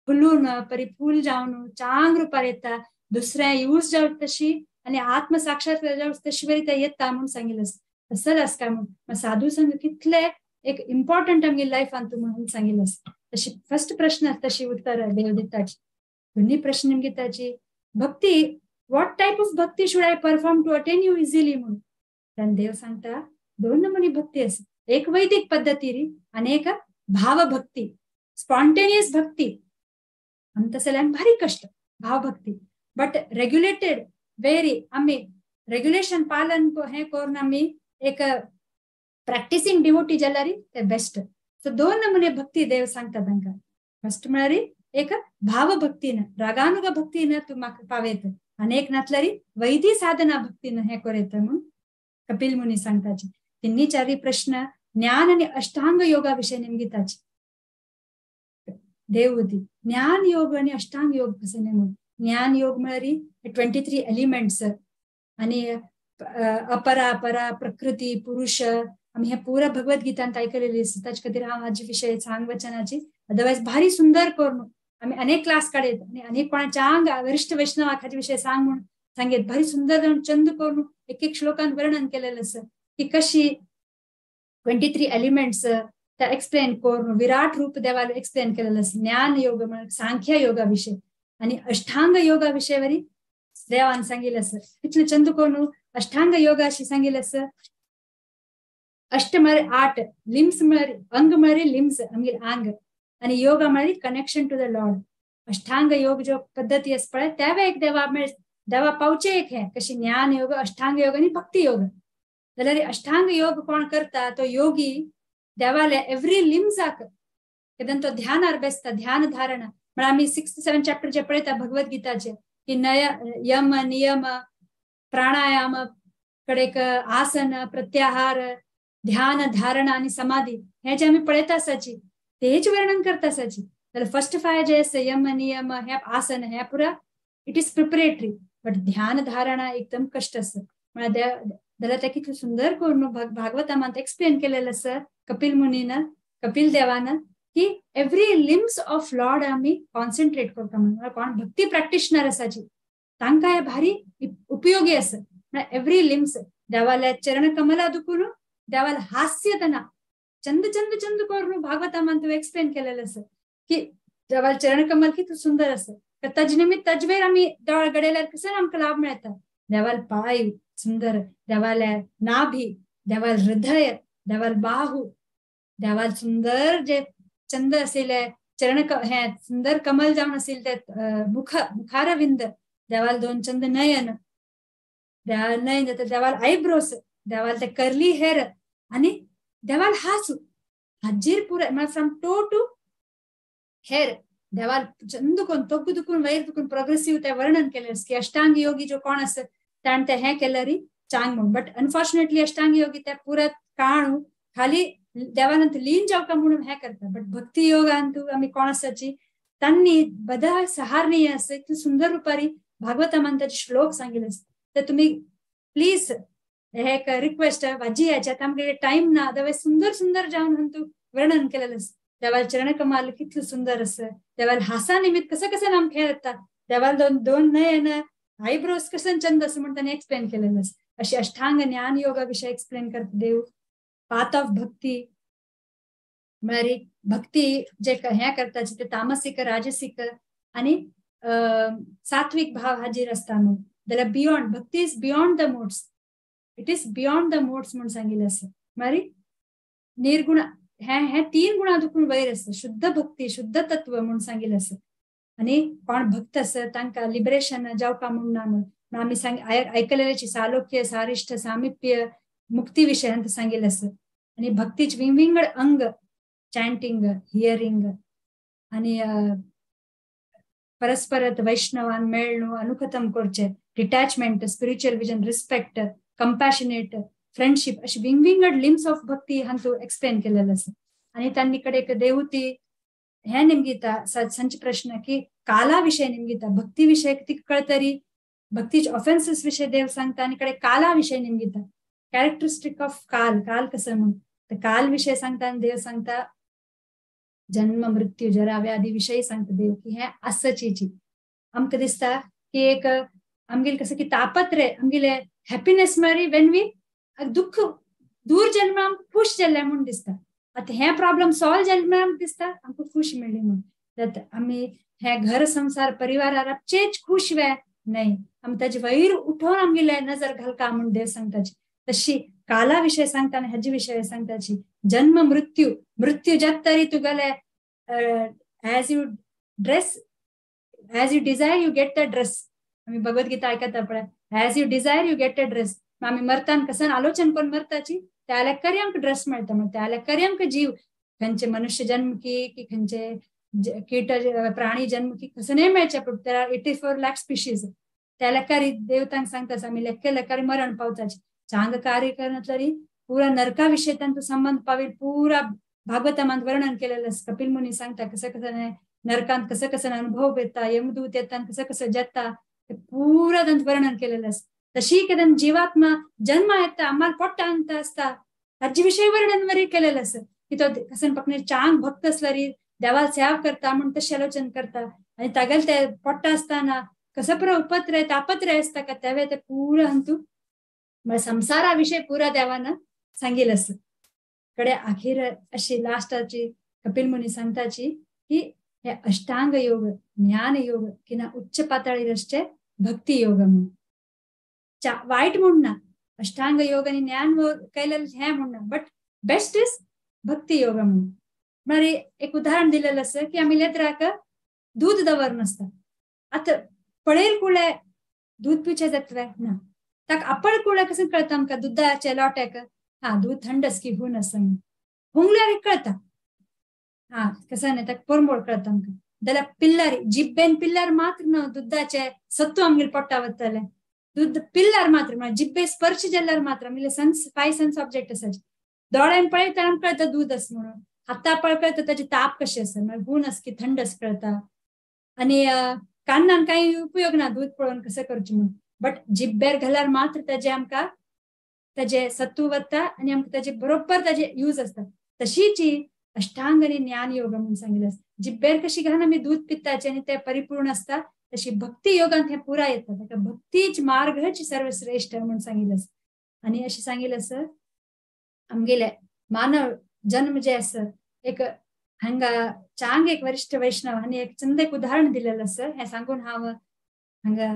फुलून परी फुल जाऊन चांग रुपार येता. दुसऱ्या यूज जाऊ तशी आणि आत्मसाक्षात जाव तशी वरी ते येता म्हणून सांगितलंस तसंच आस काय म्हणून साधू संघ कितले एक इम्पॉर्टंट आमगे लायफान तू म्हणून सांगितलंस तशी फर्स्ट प्रश्न तशी उत्तर देव दिताची दोन्ही प्रश्न आमगे ताची भक्ती what type of bhakti should I perform to attain you easily म्हणून. कारण देव सांगता दोन नमुनी भक्ती अस. एक वैदिक पद्धती आणि एक भावभक्ती. स्पॉन्टेनियस भक्ती. आम तसल्यान भारी कष्ट. भावभक्ती. बट रेग्युलेटेड वेरी आम्ही रेग्युलेशन पालन हे करून आम्ही एक प्रॅक्टिसिंग डिवोटी जाल्यार ते बेस्ट सो दोन नमुने भक्ती देव सांगता तांकां फर्स्ट म्हळ्यार एक भावभक्तीन रागानुग भक्तीन तू म्हाका पावयत आणि एक नातल्यारी वैदी साधना भक्तीन हे करयत म्हणून कपिल मुनी सांगताचे तिन्ही चारी प्रश्न ज्ञान आणि अष्टांग योगा विषय निमगिताचे देव होती ज्ञान योग आणि अष्टांग योग कसं नेमून ज्ञान योग मिळाली ट्वेंटी थ्री एलिमेंट्स आणि अपरा परा प्रकृती पुरुष आम्ही हे पुरा भगवद्गीतांत ऐकलेली त्याच्या खातीर हा हाजे विषय सांग वचनाची अदरवाईज भारी सुंदर करून आम्ही अनेक क्लास काढेत आणि अनेक कोणाच्या अंग वरिष्ठ वैष्णव खाच्या विषय सांग म्हणून सांगेत भारी सुंदर जाऊन चंद करून एक एक श्लोकांत वर्णन केलेलं असं. की कशी ट्वेंटी थ्री एलिमेंट्स त्या एक्सप्लेन करून विराट रूप देवाला एक्सप्लेन केलेलं असं. ज्ञान योग म्हणून सांख्य योगा विषय आणि अष्टांग योगा विषयावरी देवान सांगितलं असं इथलं चंद करून अष्टांग योगाशी सांगितलं असं अष्ट म्हळ्यार आठ लिम्स म्हळ्यार अंग म्हळ्यार लिम्स आमगे आंग आणि योग कनेक्शन टू द लॉर्ड अष्टांग योग जो पद्धती आस पळय एक देवा देवा पावचे एक हे। कशी ज्ञान योग अष्टांग योग भक्ती योग। जाल्यार अष्टांग योग कोण करता? तो योगी देवाले एव्हरी लिम्साक केदन तो ध्यानार बेसता ध्यान धारणा। म्हळ्यार आम्ही सिक्स सेवन चॅप्टर जे पळयता भगवद्गीताचे की नय यम नियम प्राणायामकडे आसन प्रत्याहार ध्यान धारणा आणि समाधी हे जे आम्ही पळयता आसाची तेच वर्णन करता आसाची तर फर्स्ट फाय जे संयम नियम हे आसन हे पुरा इट इज प्रिपरेटरी बट ध्यान धारणा एकदम कष्ट असतं म्हळ्यार ते सुंदर करून भागवतामांत एक्सप्लेन केलेलं असं कपिल मुनीनं कपिल देवानं की एव्हरी लिम्स ऑफ़ लॉर्ड आम्ही कॉन्सन्ट्रेट करता म्हणून. कोण? भक्ती प्रॅक्टिशनर आसाची तांकां भारी उपयोगी आसा म्हळ्यार एव्हरी लिम्स देवाल्या चरण कमला दुखून देवाला हास्य तना चंद चंद चंद करून भागवतामांत एक्सप्लेन केलेलं असं की देवाला चरण कमल किती सुंदर असं तज निमित्त तजवेर आम्ही देवाळ घडयल्यार कसं आमकां लाभ मेळटा देवाल पाय सुंदर, देवाले नाभी, देवाल हृदय, देवाल बाहू, देवाल सुंदर जे चंद आशिल्ले चरण हे सुंदर कमल जावन आशिल्ले ते मुख मुखारविंद देवाल दोन चंद नयन देवाल नयन देवाल आयब्रोस देवाल ते कर्ली हेर आणि देवाल हासू हाजीर पुरा म्हळ्यार फ्रॉम टो टू हेर देवाल चंदुकून तोग्गु दुखून वयर दुखून प्रोग्रेसिव्ह ते वर्णन केले की अष्टांग योगी जो कोण आसा ताण ते हे केल्यारी चांग म्हणून. बट अनफॉर्च्युनेटली अष्टांग योगी ते पुरा काणू खाली देवानंत लीन जावका म्हणून हे करता बट भक्ती योगांतू आम्ही कोण त्यांनी बदा सहारणीय असे इतले सुंदर रुपारी मंत्राचे श्लोक सांगिल्ले तर तुम्ही प्लीज हे एक रिक्वेस्ट वाजी याच्यात आमगे टाइम ना दवे सुंदर सुंदर जाऊन हंतू वर्णन केलेलं देवाला चरण कमाल कितलं सुंदर असं देवाला हासा निमित्त कसं कसं नाम खेळ येतात देवाला दोन दोन नयन आयब्रोज कसं छंद असं म्हणून त्यांनी एक्सप्लेन केलेलं अशी अष्टांग ज्ञान योगा विषय एक्सप्लेन करता देव पाथ ऑफ भक्ती म्हळ्यार भक्ती जे हे करता जिथे तामसिक राजसिक आणि सात्विक भाव हाजीर असता म्हणून. जाल्यार beyond bhakti is beyond the modes it is beyond the modes म्हणून सांगितलं असं मारी निर्गुण हे हे तीन गुणा दुखून वैर असतं. शुद्ध भक्ती शुद्ध तत्व म्हणून सांगितलं असं आणि कोण भक्त असं तांकां लिबरेशन जावपा म्हणून ना म्हणून आम्ही सांग ऐकलेल्याची सालोक्य सारिष्ठ सामिप्य मुक्ती विषयांत सांगितलं असं आणि भक्तीचे विंगड अंग चॅन्टिंग हियरिंग आणि परस्परत वैष्णवान मेळणू अनुखतम करचे detachment spiritual vision respect compassionate friendship अशी विंगविंगड लिम्स ऑफ भक्ती हांतू एक्सप्लेन केलेलं आसा आणि त्यांनी कडे एक देवती हे निमगीता संच प्रश्न की काला विषय निमगिता भक्ती विषय ती कळतरी? भक्तीचे ऑफेन्सेस विषय देव सांगता आणि कडे काला विषय निमगिता. कॅरेक्टरिस्टिक ऑफ़ काल काल कसं म्हणून तर काल विषय सांगता आणि देव सांगता जन्म मृत्यू जरा व्याधी विषयी सांगता देव की हे असची आमकां दिसता की एक आमगेल कसं की तापत्रे आमगेले हॅपीनेस मेळ्ळी वेन वी दुःख दूर जन्म आमकां खुश जाल्ले म्हूण दिसता आता हे प्रॉब्लेम सॉल्व जाल्ले आमकां दिसता आमकां खुश मेळ्ळी म्हूण जाता आमी हे घर संसार परिवारार चेच खुश वे नाही आमी ताजे वयर उठोवन आमगेले नज़र देव सांगताची तशी काला विषय सांगता आणि हेजे विषय सांगताची जन्म मृत्यू मृत्यू जात तरी तुगेले as you dress as you desire you get the dress आम्ही भगवद्गीता ऐकता पळय as you desire you get a dress आम्ही मरतान कसं आलोचन करून मरताची त्या लेकरी आमकां ड्रेस मेळटा मग त्या लेकरी आमकां जीव. खंयचे मनुष्य जन्म की की खंयचे कीट प्राणी जन्म की कसं नाही मेळचे पण त्या एटी फोर लॅक स्पिशीज त्या करी देवतांक सांगताच आम्ही लेखे लेखारी मरण पावताचे चांग कार्य करतरी पुरा नरकाविषयी त्यांचा संबंध पावेल पुरा भागवतामांत वर्णन केलेलं कपिल मुनी सांगता कसं कसं नरकांत कसं कसं अनुभव येता यमदूत येतात कसं कसं ते पुरा त्यांचं वर्णन केलेलं असतं. तशी कदम जीवात्मा जन्म येता आम्हाला पोट्टा अंत असता हाजे विषयी वर्णन वरी केलेलं असं की तो कसं पकने चांग भक्त असलरी देवाला सेवा करता म्हणून तशें आलोचन करता. आणि तागेल ते पोट्टा असताना कसं पुरा उपत्र तापत्र असता का त्यावेळे ते पुरा हंतू संसारा विषय पुरा देवानं सांगेल असं. कडे अखेर अशी लास्टाची कपिल मुनी सांगताची की हे अष्टांग योग ज्ञान योग किंवा ना उच्च पातळी रस्ते भक्ती योग म्हणून. वाईट म्हण ना अष्टांग योग आणि ज्ञान केलेलं हे म्हणणं बट बेस्ट इज भक्ती योग म्हणून. म्हळ्यार एक उदाहरण दिलेलं असं की आम्ही लेत लेत्राक दूध दवर नसतं. आता पळेल कुळे दूध पिचे जातवे ना. ताक आपण कुळे कसं कळतं आमकां दुधाचे लोट्याक हा दूध थंडस की होऊन असं हुंगल्यार कळता हा कसं नाही तर परमोड कळतं आमकां जाल्यार पिल्लारी जिब्बेन पिल्लार मात्र न्हू दुधाचे सत्व आमगेर पोट्टा वतले दूध पिल्लार मात्र म्हणजे जिब्बे स्पर्श जाल्यार मात्र आमगेले सन्स फाय सन्स ऑब्जेक्ट आसाचे दोळ्यान पळयता आमकां कळटा दूध आस म्हणून हाता पळ कळटा ताचे ताप कशे आसा म्हळ्यार गुण अस की थंड अस कळटा आनी कान्नान काही उपयोग ना दूध पळोवन कसं करचें म्हणून बट जिब्बेर घाल्यार मात्र ताजे आमकां ताजे सत्व वत्ता आनी आमकां ताजे बरोबर ताजे यूज आसता तशीच अष्टांग आणि ज्ञान योग म्हणून सांगितलं जिब्बेर कशी घालून आम्ही दूध पिताचे आणि ते परिपूर्ण आसता तशी भक्ती योगांत हे पुरा येतात ताका भक्तीच मार्गच सर्वश्रेष्ठ म्हणून सांगितलं आणि अशें सांगितलं असं आमगेले मानव जन्म जे असं एक हांगा चांग एक वरिष्ठ वैष्णव आणि एक चंद एक उदाहरण दिलेलं असं हे सांगून हांव हांगा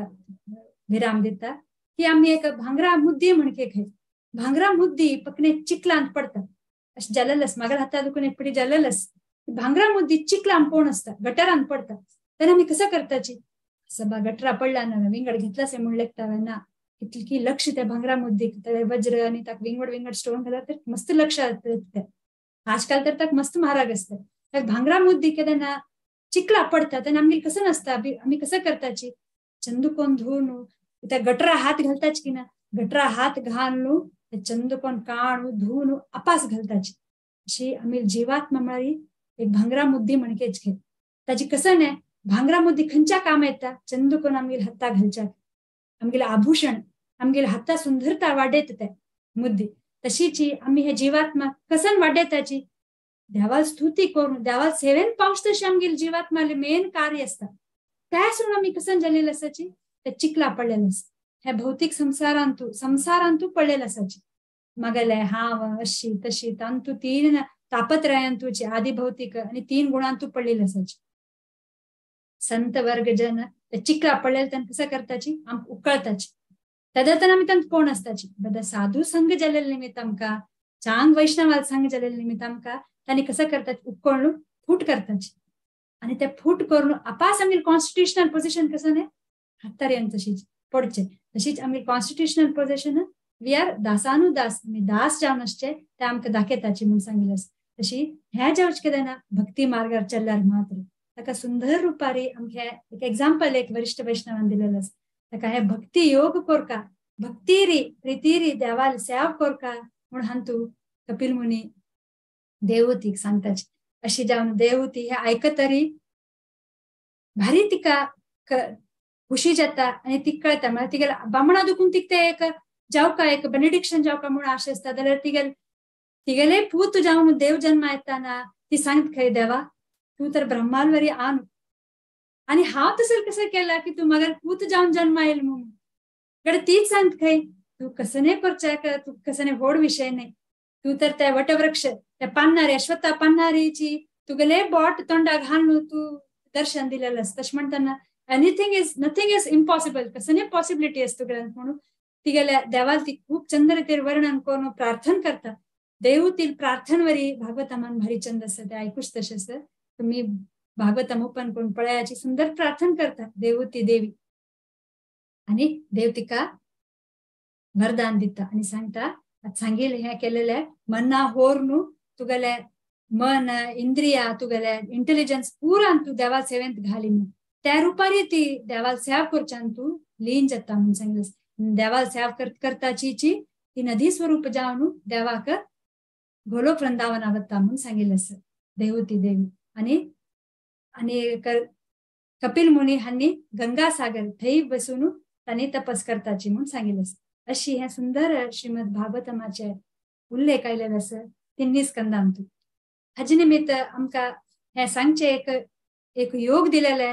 विराम दिता की आम्ही एक भांगरा मुद्दी म्हणके घे भांगरा मुद्दी पकणे चिखलांत पडतात अशें जललस म्हाका हाता दुखून एकपटी जालेलस. भांगरा मुद्दी चिकलांत पोण असता गटारांत पडता. तेन्ना आमी कसं करताची सबा गटरा पडला ना विंगड घेतलास म्हणून लेखता ना इतकी लक्ष त्या भांगरा मुद्दीक वज्र आणि ताक विंगड विंगड स्टोन घालता तर मस्त लक्ष ते आजकाल तर ताक मस्त महाराग असता. त्या भांगरा मुद्दी केन्ना ना चिखला पडतात तेन्ना आमगे कसं नसता आम्ही कसं करताची चंदुकोन धुवून त्या गटरा हात घालताच की ना गटरा हात घालून चंदकोन काणू धुवून अपास घालताची अशी आम्ही जीवात्मा म्हळी एक भांगरा मुद्दी म्हणकेच घे ताची कसं नाही भांगरा मुद्दी खंयच्या काम येता चंदकोन आमगेल हत्ता घालच्याक आमगेल आभूषण आमगेल हत्ता सुंदरता वाडयत ते मुद्दी तशीची आम्ही हे जीवात्मा कसन वाडयताची देवाल स्तुती करून देवाल सेवेन पावस तशी आमगेल जीवात्माले मेन कार्य असता त्या सोडून आम्ही कसन जालेले असाची ते चिखला पडलेलं असत ह्या भौतिक संसारांतू संसारांतू पडलेला असायची मगले हाव अशी तशी तांतू तीन तापत्रयांतूची आदी भौतिक आणि तीन गुणांतू पडलेली असायची संत वर्ग जन चिकला पडलेलं त्यांना कसं करताची आम उकळताची तदतन आम्ही त्यांना कोण असताची बदा साधू संघ जालेले निमित्त आमका चांग वैष्णवाल संघ जालेले निमित्त आमका त्यांनी कसं करतात उकळून फूट करताची आणि ते फूट करून अपास आम्ही कॉन्स्टिट्युशनल पोझिशन कसं नाही हातार्यंत तशीच पडचे तशीच आमी कॉन्स्टिट्युशनल पोझिशन वी आर दासानुदास आम्ही दास जावन असचे ते आमकां दाखयताची म्हूण सांगिल्लें तशी हे जेवच कितें ना भक्ती मार्गार चल्ल्यार मात्र ताका सुंदर रुपारी आमगे एक एग्जाम्पल एक वरिष्ठ वैष्णवान दिलेलो आसा ताका हे भक्ती योग कोरका भक्ती री प्रिती री देवाल सेव कोरका म्हूण हांतू कपिल मुनी देवतीक सांगताची अशी जावन देवती हे आयकतरी भारी तिका हुशी जाता आणि ती कळता. मला तिगेल बामणा दुखून तिक ते एक जावका एक? बेनिडिक्शन जावका म्हणून आशा आसता जाल्यार तिगेल तिगेले पूत जावन देव जन्म येताना ती सांगत खरी देवा तू तर ब्रह्मांवरी आन हो. आणि हा तसं कसं केला की तू मगर पूत जाऊन जन्म येईल म्हणून? कडे तीच सांगत खंय तू कसं नाही कर तू कसं नाही विषय नाही. तू तर त्या वटवृक्ष त्या पान्नारी अश्वत्था पान्नारीची तुगले बॉट तोंडा घालून तू दर्शन दिलेलं तशें म्हणताना anything is nothing is impossible कसं नाही पॉसिबिलिटी असतो म्हणून. ती गेल्या देवाल ती खूप चंद्र रितीर वर्णन करून प्रार्थना करता देवतील प्रार्थनवरी भागवतमान भारी चंद असतं ते ऐकूच तसे सर. तुम्ही भागवतम पण करून पळयाची सुंदर प्रार्थना करता देवती देवी. आणि देव तिका वरदान दिता आणि सांगता सांगेल हे केलेले मना होर नू तुगेले मन इंद्रिया तुगेले इंटेलिजन्स पुरान तू देवा सेवेंत घाली म्हणून त्या रुपारी ती देवाला सेव करच्यान तू लीन जाता म्हणून सांगितलंस देवाल सेव कर करताची ती नदी स्वरूप जावन देवाक गोलोक वृंदावन आवत्ता म्हणून सांगितलं देवती देवी. आणि आणि कपिल मुनी हांनी गंगासागर थंय बसून तांणी तपस करताची म्हणून सांगितलंस अशी हे सुंदर श्रीमद भागवतमाचे उल्लेख आयलेले आसा तिन्नी स्कंदांत हाजे निमित्त आमकां हे सांगचे एक एक योग दिलेले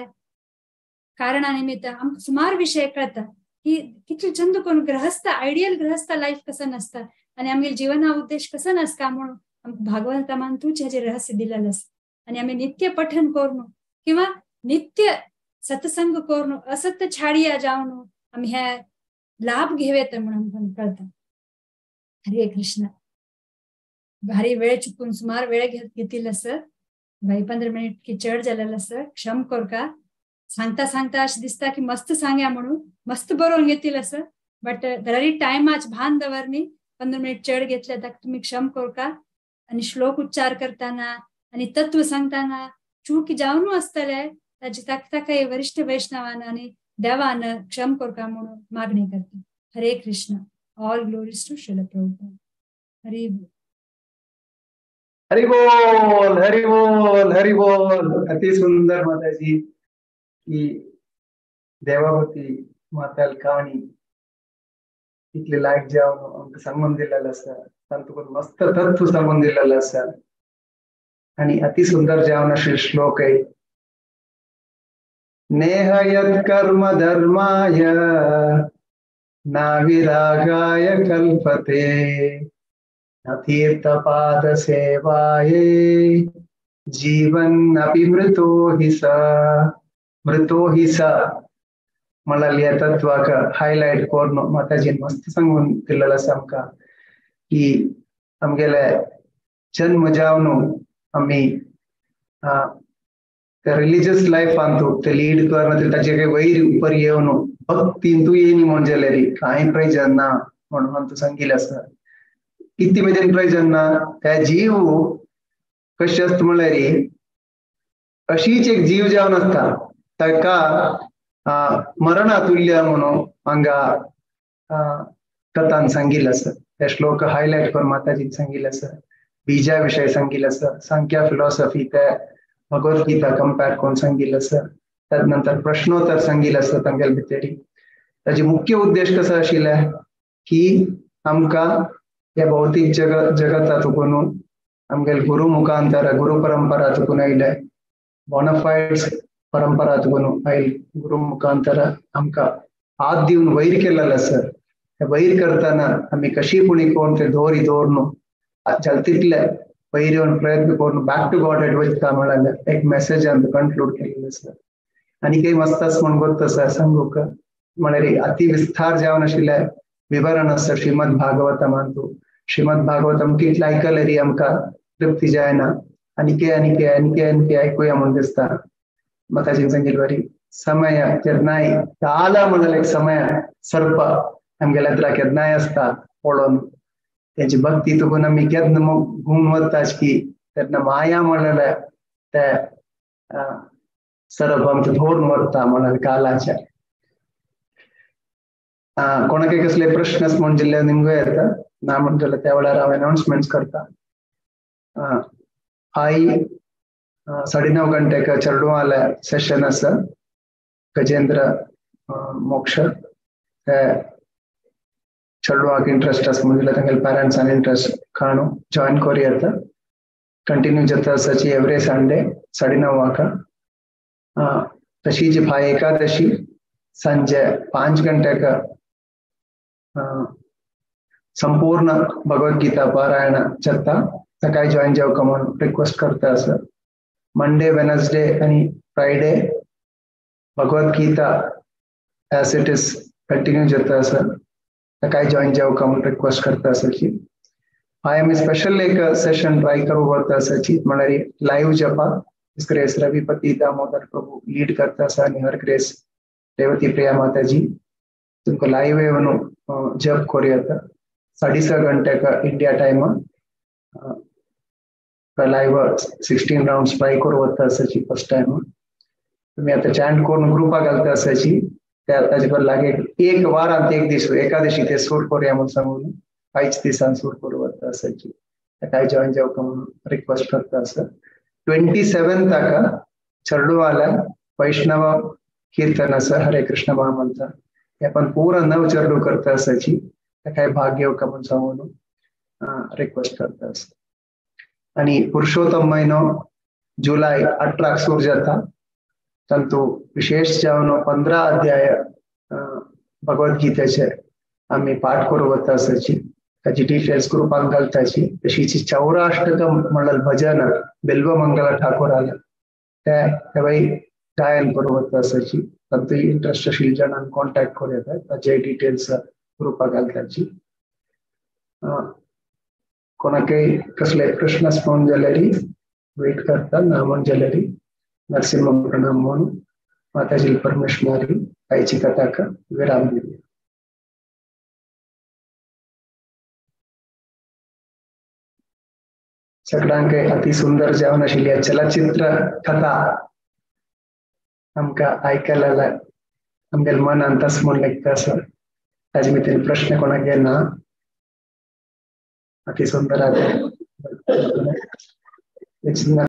कारणानिमित्त आमकां सुमार विषय कळतात की कितले चंद करून ग्रहस्थ आयडियल ग्रहस्थ लाईफ कसं नसतं? आणि आमगे जीवना उद्देश कसा नसता म्हणून भागवतामान तूच हेजे रहस्य दिलेलं असत आणि आम्ही नित्य पठन करून किंवा नित्य सत्संग करून असत्य छाडिया जाऊन आम्ही हे लाभ घेवेत म्हणून पण कळतं हरे कृष्ण. भारी वेळ चुकून सुमार वेळ घेत घेतील असं बाई पंधरा मिनिट की चढ झालेलं असं क्षम कर का? सांगता सांगता अशें दिसता की मस्त सांग्या म्हणून. मस्त बरोवन घेतील असं. बट दरारी टायमाच भान दवरणी पंधरा मिनिट चढ घेतले ताका तुम्ही क्षम कर का? आणि श्लोक उच्चार करताना आणि तत्व सांगताना. चूक जाऊन असतले त्याची ताका ताका वरिष्ठ वैष्णवान आणि देवान क्षम करका म्हणून मागणी करते. हरे कृष्ण. ऑल ग्लोरीज टू शिल प्रभुपाद हरे हरि बोल हरि बोल हरि बोल. अति सुंदर माताजी. की देवावती माताल कहाणी इतली लायक जावन आमकां सांगून दिलेलें आसा तातूंत मस्त तत्व सांगून दिलेलें आसा आणि अति सुंदर जावन श्लोक आहे नेह कर्म धर्माय नाविरागाय कल्पते न तीर्थपाद सेवाये जीवन अपि मृतो हि स मृतो ही स मला तत्वाक हायलाइट करून माताजीन मस्त सांगून दिलेलं आसा आमकां की आमगेले जन्म जावन आमी रिलीजियस लायफान तू ते लीड करना ताचे काही वैर उपर येवन भक्तीन तू येयनी म्हणजे रे कांय प्रयोजन ना म्हणून तू सांगिल्लें आसा किती मेरेन प्रयोजन ना त्या जीव कशी असता म्हणल्यार अशीच एक जीव जावन आसता ताका मरणा तुल्य म्हणून हांगा कथान सांगिल्लें आसा ते श्लोक हायलायट करून माताजीन सांगिल्लें आसा बीजा विशय सांगिल्लें आसा संख्या फिलॉसॉफी ते भगवद्गीता कंपेर करून सांगिल्लें आसा त्यानंतर प्रश्नोत्तर सांगिल्लें आसा तांगेले भितरी ताजे मुख्य उद्देश कसो आशिल्ले की आमकां हे भौतीक जगत जगतातून आमगेले गुरु मुखांतर गुरु परंपरा तुकून आयले बॉनफायड्स परंपरा तुकून आयल गुरु मुखांतर आमकां हात दिवन वैर केलेलो आसा हे वैर करताना आमी कशी पुणी कोण ते दोरी दवरून जलतितले वैर येवन प्रयत्न करून बॅक टू गॉड एट वयता म्हळ्यार एक मेसेज आम कन्क्लूड केलेलो आसा आनी काही मस्त आसा म्हण गोत आसा सांगूक म्हळ्यार अति विस्तार जावन आशिल्ले विवरण आसा श्रीमद भागवतमान तूं श्रीमद भागवतम कितले आयकले आमकां तृप्ती जायना आनी के आनी के आनिके आनिके आयकुया म्हूण दिसता माताजीन सांगिल्ले बरी समय केन्नाय काला म्हणल्यार एक समय सर्प आमगेल्या हत्रा केन्नाय आसता पळोवन तेची भक्ती तुकून आमी केन्ना घुम वताच की तेन्ना माया म्हणलेले ते सरप आमचे धोरून व्हरता म्हणाले कालाचे कोणाक कसले प्रश्न म्हण जिल्ल्या निमगो येता ना म्हणटले त्या वेळार हांव अनाउन्समेंट करता हाय साडे नऊ घंटेक चेडवाले सेशन आसा गजेंद्र मोक्ष ते चेडवाक इंट्रस्ट आसा म्हणजे तांगेले पेरंट्सान इंट्रस्ट काणू जॉइन कोरी येता कंटिन्यू जाता आसाची एवरी संडे साडे णवाक तशीच भाय एकादशी संजे पांच घंटेक संपूर्ण भगवद्गीता पारायण जाता सकाळी जॉईन जावका म्हणून रिक्वेस्ट करता आसा मंडे वेनसडे आणि Friday Bhagavad Gita as it is continue जाता आसा काय जॉईन जावका म्हणून रिक्वेस्ट करता आसाची हांवें आमी स्पेशल एक सेशन ट्राय करू वता आसाची म्हळ्यार लाईव्ह जपा ग्रेस रविपती दामोदर प्रभू लीड करता आसा आनी हर ग्रेस रेवती प्रिया माताजी तुमकां लाईव्ह येवन जप करूं येता साडे स घंटेक India time live sixteen round try करूं वता असायची फर्स्ट टाइम तुम्ही आता चॅन्ट करून ग्रुपा घालता आसाची ताजे बद्दल लागे एक वार आणि एक दीस एकादशी ते सूट करूया म्हणून सांगून काहीच दिसान सूट करू वता असायची. काय जॉईन जावका म्हणून रिक्वेस्ट करता असं. ट्वेंटी सेवन ताका चर्डुवाला वैष्णव कीर्तन असं हरे कृष्ण महामंत्र. हे पण पूर्ण नव चरडू करता असायची. काय भाग घेवका हो म्हणून सांगून रिक्वेस्ट करता असं. आणि पुरुषोत्तम महिनो जुलै अठराक सुरू जाता तांतू विशेष जेवण पंधरा अध्याय भगवद्गीतेचे आम्ही पाठ करू वता आसाची ताची डिटेल्स ग्रुपाक घालताची तशीची चौराष्टक म्हणल्यार भजन बिल्वमंगल ठाकूर आला. ते हेवय गायन करू वता आसाची तांतू इंट्रस्ट आशिल्ल्या जाणांक कॉन्टॅक्ट करूं येता ताचे डिटेल्स ग्रुपाक घालताची कोणाकय कसले प्रश्न स्पोन जाल्यारी वेट करता ना म्हण नरसिंह प्रणाम म्हणून माताजी परमेश्वरी आयची कथाक विराम दिली सगळ्यांक अति सुंदर जेवण आशिल्ली चलचित्र कथा आमकां आयकला आमगेल्या मन तस म्हण लेखता आसा ताजे भितर प्रश्न कोणाक ना अति सुंदर